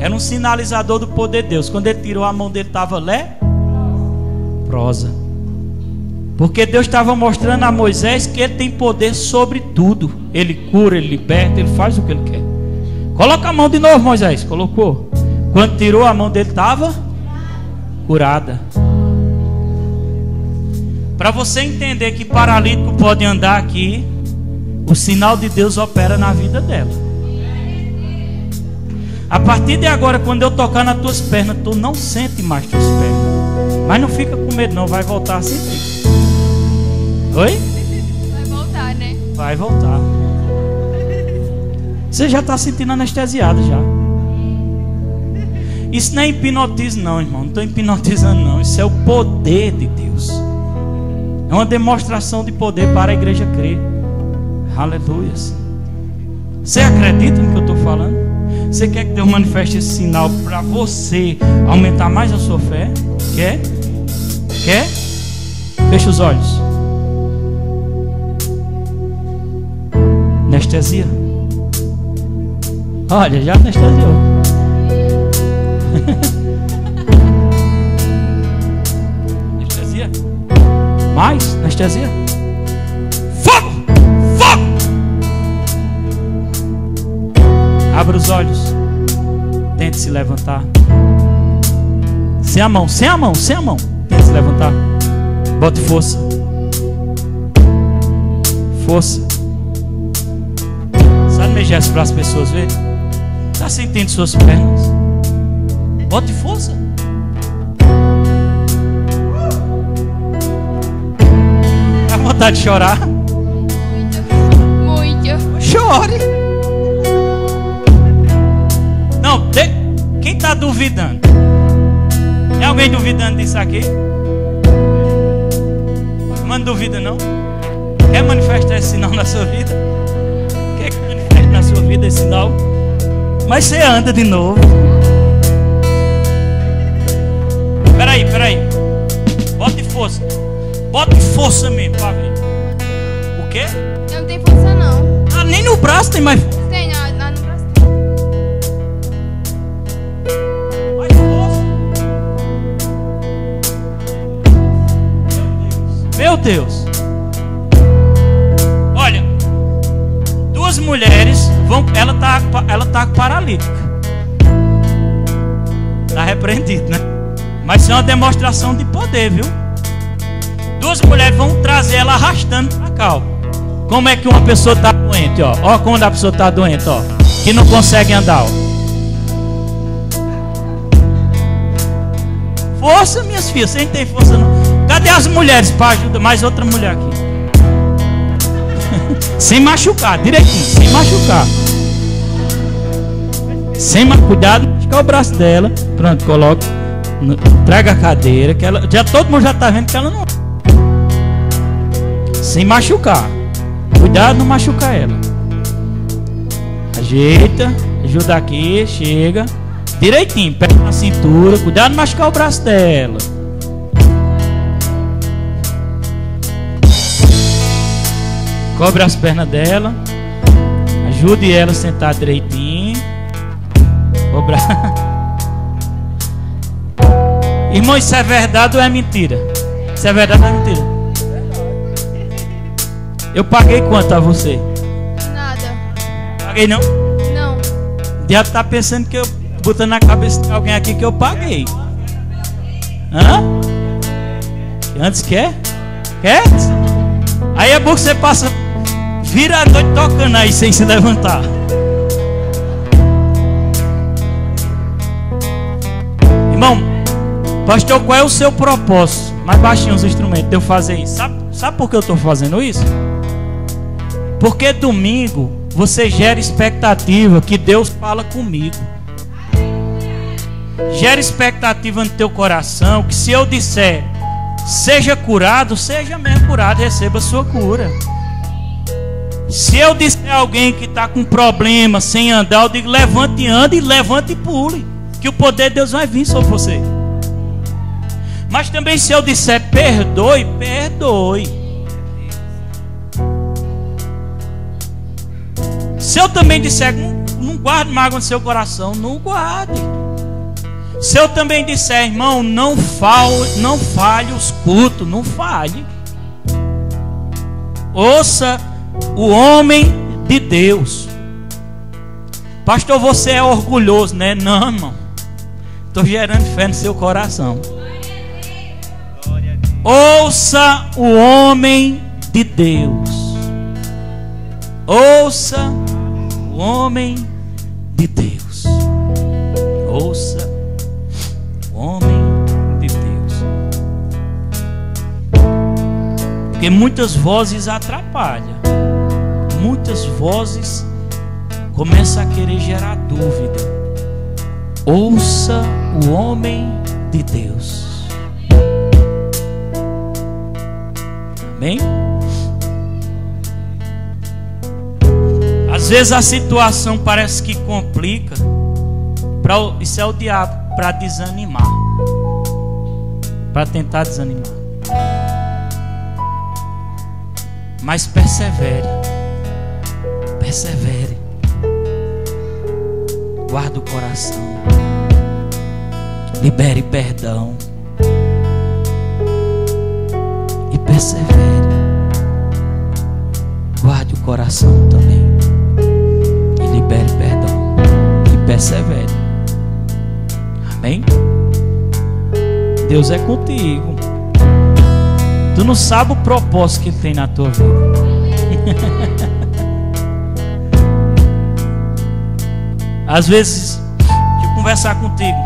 Era um sinalizador do poder de Deus. Quando ele tirou a mão dele, estava leprosa. Porque Deus estava mostrando a Moisés que ele tem poder sobre tudo. Ele cura, ele liberta, ele faz o que ele quer. Coloca a mão de novo, Moisés. Colocou. Quando tirou a mão dele, estava curada. Para você entender que paralítico pode andar aqui, o sinal de Deus opera na vida dela. A partir de agora, quando eu tocar nas tuas pernas, tu não sente mais tuas pernas. Mas não fica com medo, não. Vai voltar a sentir. Oi? Vai voltar, né? Vai voltar. Você já está sentindo anestesiado já. Isso não é hipnotismo, não, irmão. Não estou hipnotizando, não. Isso é o poder de Deus. É uma demonstração de poder para a igreja crer. Aleluia. Você acredita no que eu estou falando? Você quer que Deus manifeste esse sinal para você aumentar mais a sua fé? Quer? Quer? Feche os olhos. Anestesia. Olha, já anestesiou. Anestesia. Mais anestesia. Fogo! Fogo! Abra os olhos. Tente se levantar. Sem a mão, sem a mão, sem a mão. Tente se levantar. Bote força. Força. Sabe gesto para as pessoas verem? Está sentindo suas pernas? Bote força. Dá vontade de chorar? Muito. Chore. Não, de... quem está duvidando? Tem alguém duvidando disso aqui? Não duvida não? Quer manifestar esse sinal na sua vida? Quer que manifeste na sua vida esse sinal? Mas você anda de novo. Peraí, peraí. Bote força. Bote força mesmo pra ver. O quê? Eu não tenho força não. Ah, nem no braço tem mais força. Tem, lá, lá no braço tem. Mais força. Meu Deus. Olha, duas mulheres vão. Ela tá, ela tá paralítica. Tá repreendido, né? Mas isso é uma demonstração de poder, viu? Duas mulheres vão trazer ela arrastando pra cá, ó. Como é que uma pessoa tá doente, ó? Ó quando a pessoa tá doente, ó. Que não consegue andar, ó. Força, minhas filhas. Não tem força, não. Cadê as mulheres para ajudar? Mais outra mulher aqui. sem machucar, direitinho, sem machucar. Sem cuidado, machucar o braço dela. Pronto, coloca. Traga a cadeira, que ela. Já todo mundo já tá vendo que ela não. Sem machucar. Cuidado não machucar ela. Ajeita, ajuda aqui, chega. Direitinho, pega na cintura, cuidado não machucar o braço dela. Cobre as pernas dela. Ajude ela a sentar direitinho. Cobra. Irmão, isso é verdade ou é mentira? Isso é verdade ou é mentira? Eu paguei quanto a você? Nada. Paguei não? Não. Já tá pensando que eu botando na cabeça de alguém aqui que eu paguei. Hã? Antes quer? Quer? Aí é bom que você passa. Vira a noite tocando aí sem se levantar. Irmão, pastor, qual é o seu propósito? Mais baixinho os instrumentos de eu fazer isso. Sabe, sabe por que eu estou fazendo isso? Porque domingo você gera expectativa que Deus fala comigo. Gera expectativa no teu coração que se eu disser seja curado, seja mesmo curado, receba a sua cura. Se eu disser a alguém que está com problema, sem andar, eu digo levante e ande, levante e pule. Que o poder de Deus vai vir sobre você. Mas também se eu disser perdoe, perdoe. Se eu também disser não, guarde mágoa no seu coração, não guarde. Se eu também disser, irmão, não falhe, não falhe os cultos, não falhe. Ouça o homem de Deus. Pastor, você é orgulhoso, né? Não, irmão. Estou gerando fé no seu coração. Ouça o homem de Deus. Ouça o homem de Deus. Ouça o homem de Deus. Porque muitas vozes atrapalham. Muitas vozes começam a querer gerar dúvida. Ouça o homem de Deus. Amém? Às vezes a situação parece que complica. Pra, isso é o diabo para desanimar. Para tentar desanimar. Mas persevere. Persevere. Guarda o coração. Libere perdão. Persevere. Guarde o coração também. E libere perdão. persevere. Amém? Deus é contigo. Tu não sabe o propósito que Ele tem na tua vida. Às vezes, eu conversar contigo.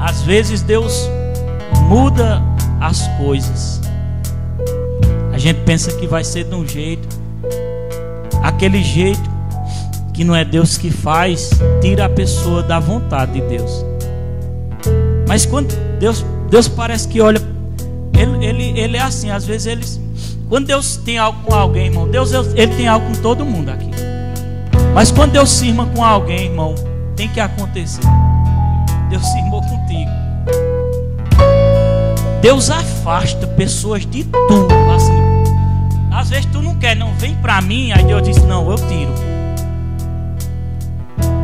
Às vezes Deus muda as coisas. A gente pensa que vai ser de um jeito, aquele jeito que não é Deus que faz, tira a pessoa da vontade de Deus. Mas quando Deus, Deus parece que olha, ele, ele, ele é assim, às vezes eles, quando Deus tem algo com alguém, irmão, Deus ele tem algo com todo mundo aqui. Mas quando Deus se irma com alguém, irmão, tem que acontecer. Deus se irmou contigo. Deus afasta pessoas de tu, assim. Às vezes tu não quer, não vem para mim, aí Deus diz: "Não, eu tiro".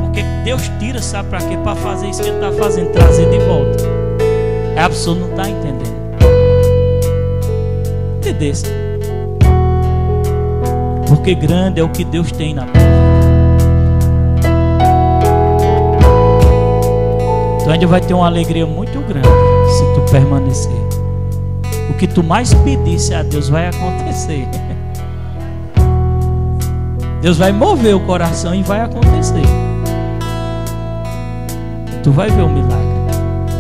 Porque Deus tira, sabe para quê? Para fazer isso que ele está fazendo, trazer de volta. É a pessoa não está entendendo. Entendesse? Porque grande é o que Deus tem na tua. Tu ainda vai ter uma alegria muito grande se tu permanecer. O que tu mais pedisse a Deus vai acontecer. Deus vai mover o coração e vai acontecer. Tu vai ver o milagre.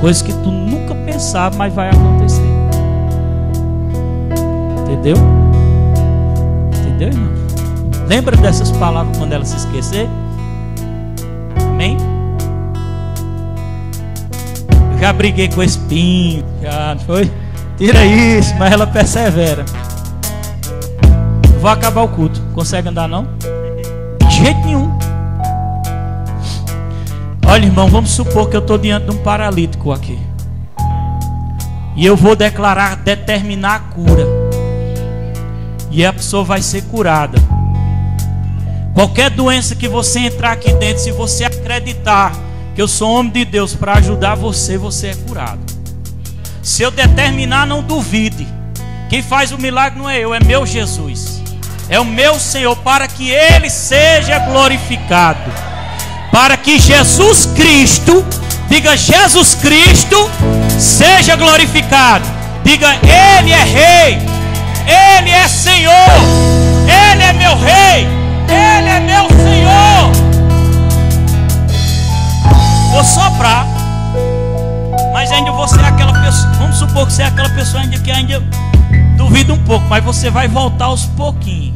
Coisa que tu nunca pensava, mas vai acontecer. Entendeu? Entendeu, irmão? Lembra dessas palavras quando ela se esquecer? Amém? Eu já briguei com espinho, já foi? Tira isso, mas ela persevera. Vou acabar o culto. Consegue andar não? De jeito nenhum. Olha, irmão, vamos supor que eu estou diante de um paralítico aqui. E eu vou declarar, determinar a cura. E a pessoa vai ser curada. Qualquer doença que você entrar aqui dentro, se você acreditar que eu sou homem de Deus para ajudar você, você é curado. Se eu determinar, não duvide. Quem faz o milagre não é eu, é meu Jesus. É o meu Senhor, para que Ele seja glorificado. Para que Jesus Cristo, diga Jesus Cristo, seja glorificado. Diga, Ele é Rei, Ele é Senhor, Ele é meu Rei, Ele é meu Senhor. Vou soprar, Vamos supor que você é aquela pessoa ainda que ainda duvida um pouco, mas você vai voltar aos pouquinhos.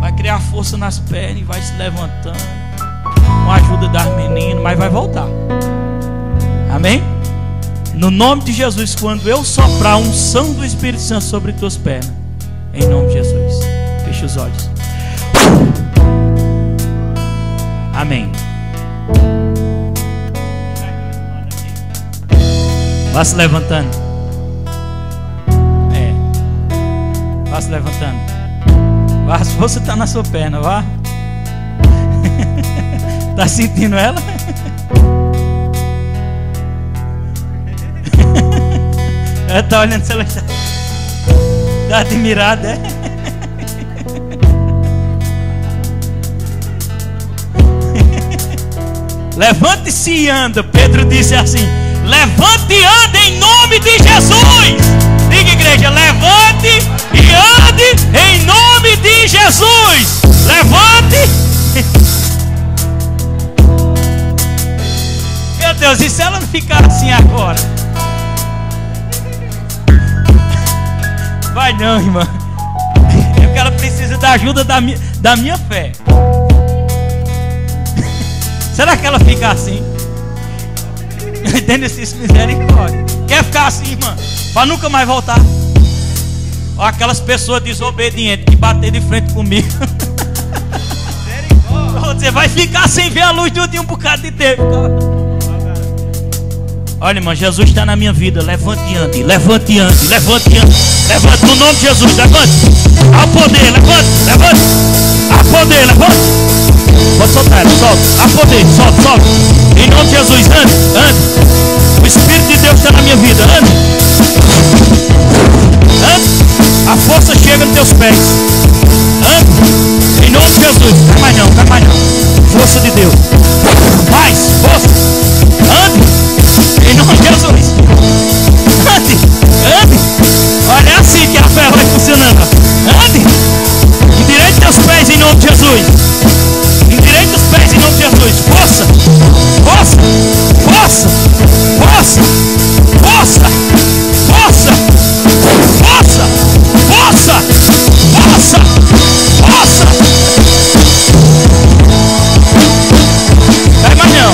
Vai criar força nas pernas vai se levantando. Com a ajuda das meninas, mas vai voltar. Amém? No nome de Jesus, quando eu soprar a unção do Espírito Santo sobre tuas pernas, em nome de Jesus, feche os olhos. Amém. Vá se levantando. É. Vá se levantando. Vá, a força está na sua perna, vá. Está sentindo ela? Ela está olhando se ela está. Está admirada, é? Levante-se e anda. Pedro disse assim: Levante e anda em nome de Jesus. Diga, igreja: Levante e ande em nome de Jesus. Levante. Meu Deus, e se ela não ficar assim agora? Vai não, irmã. É porque ela precisa da ajuda da minha, da minha fé. Será que ela fica assim? Esses misericórdia? Quer ficar assim, irmã? Para nunca mais voltar. Ó, aquelas pessoas desobedientes que bater de frente comigo. Você vai ficar sem ver a luz dia um bocado de tempo. Olha, irmão, Jesus está na minha vida. Levante e ande, levante e ande, levante e ande. Levante no nome de Jesus, levante. Ao poder, levante, levante. A poder, levante. Pode soltar ela, solta. A poder, solta, solta. Em nome de Jesus, ande, ande. O Espírito de Deus está na minha vida, ande. Ande. A força chega nos teus pés. Ande. Em nome de Jesus. Não mais não, não mais não. força de Deus. Mais força. Ande. Em nome de Jesus. Ande. Ande. Olha é assim que a fé vai funcionando. Ande. Endireite teus pés em nome de Jesus. Pés em nome de Jesus. Força. Força. Força. Força. Força. Força. Força. Força. Força. Força. Vai mais não.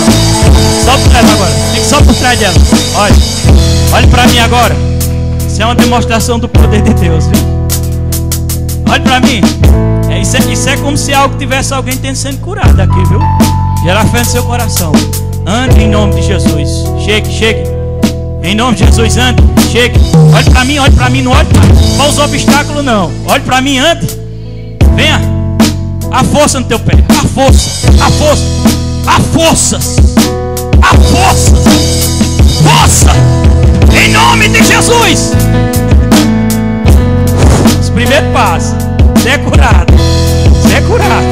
Só por trás agora. Fique só por trás dela. Olha. Olhe para mim agora. Isso é uma demonstração do poder de Deus, viu? Olhe para mim. Isso, é, isso é como se algo tivesse alguém tendo sendo curado aqui, viu? Gerar fé no seu coração. Ande em nome de Jesus. Chegue, chegue. Em nome de Jesus, ande. Chegue. Olhe para mim, olhe para mim. Não olhe para os obstáculos, não. Olhe para mim, ande. Venha. A força no teu pé. A força. A força. A forças. A forças. Força. Em nome de Jesus. Os primeiros passos. Você é curado. Curado.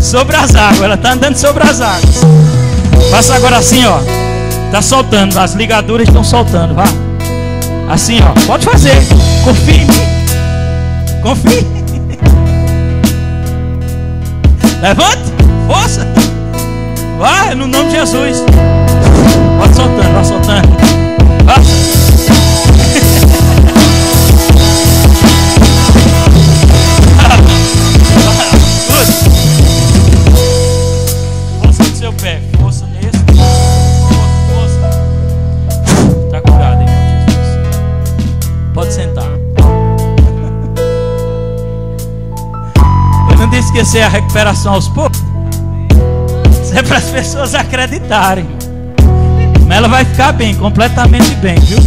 Sobre as águas. Ela está andando sobre as águas. Faça agora assim, ó. Está soltando. As ligaduras estão soltando. Vá. Assim, ó. Pode fazer. Confie. Confie. Levante. Força. Vai, no nome de Jesus. Vai soltando, vai soltando. Vai. Ser a recuperação aos poucos. Isso é para as pessoas acreditarem. Mas ela vai ficar bem, completamente bem, viu?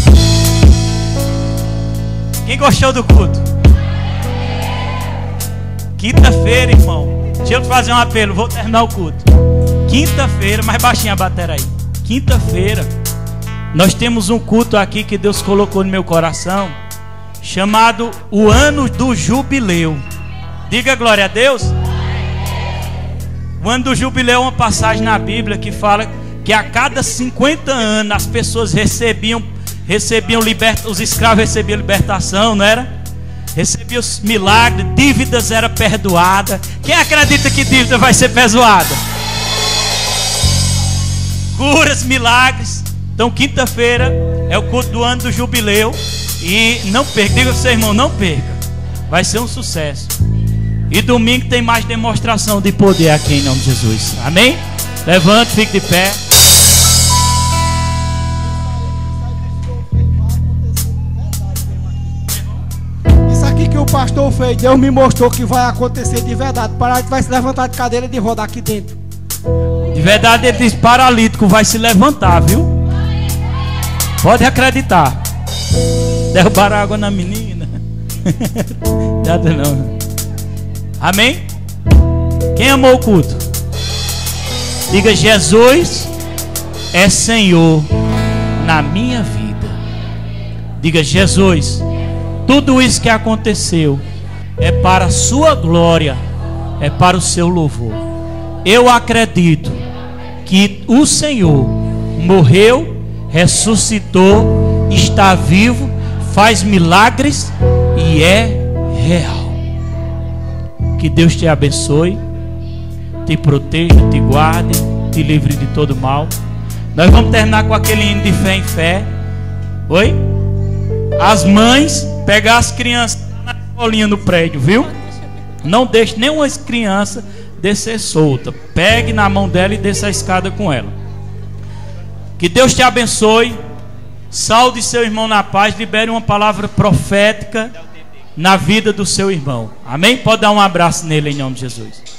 Quem gostou do culto? Quinta-feira, irmão. Deixa eu te fazer um apelo, vou terminar o culto. Quinta-feira, mais baixinha a bateria aí. Quinta-feira, nós temos um culto aqui que Deus colocou no meu coração, chamado o ano do jubileu. Diga glória a Deus. O ano do jubileu é uma passagem na Bíblia que fala que a cada 50 anos as pessoas recebiam recebiam liberta, os escravos recebiam libertação, não era? Recebiam os milagres, dívidas eram perdoadas. Quem acredita que dívida vai ser perdoada? Curas, milagres. Então, quinta-feira é o culto do ano do jubileu. E não perca, diga para seu irmão, não perca. Vai ser um sucesso. E domingo tem mais demonstração de poder aqui em nome de Jesus. Amém? Levante, fique de pé. Isso aqui que o pastor fez, Deus me mostrou que vai acontecer de verdade. Parar vai se levantar de cadeira e de rodar aqui dentro. De verdade, ele diz: paralítico vai se levantar, viu? Pode acreditar. Derrubaram água na menina. Nada não. Amém? Quem amou o culto? Diga: Jesus é Senhor na minha vida. Diga: Jesus, tudo isso que aconteceu é para a Sua glória, é para o seu louvor. Eu acredito que o Senhor morreu, ressuscitou, está vivo, faz milagres e é real. Que Deus te abençoe, te proteja, te guarde, te livre de todo mal. Nós vamos terminar com aquele hino de fé em fé. Oi? As mães pegar as crianças na escolinha no prédio, viu? Não deixe nenhuma criança descer solta. Pegue na mão dela e desça a escada com ela. Que Deus te abençoe. Salve seu irmão na paz. Libere uma palavra profética na vida do seu irmão. Amém? Pode dar um abraço nele em nome de Jesus.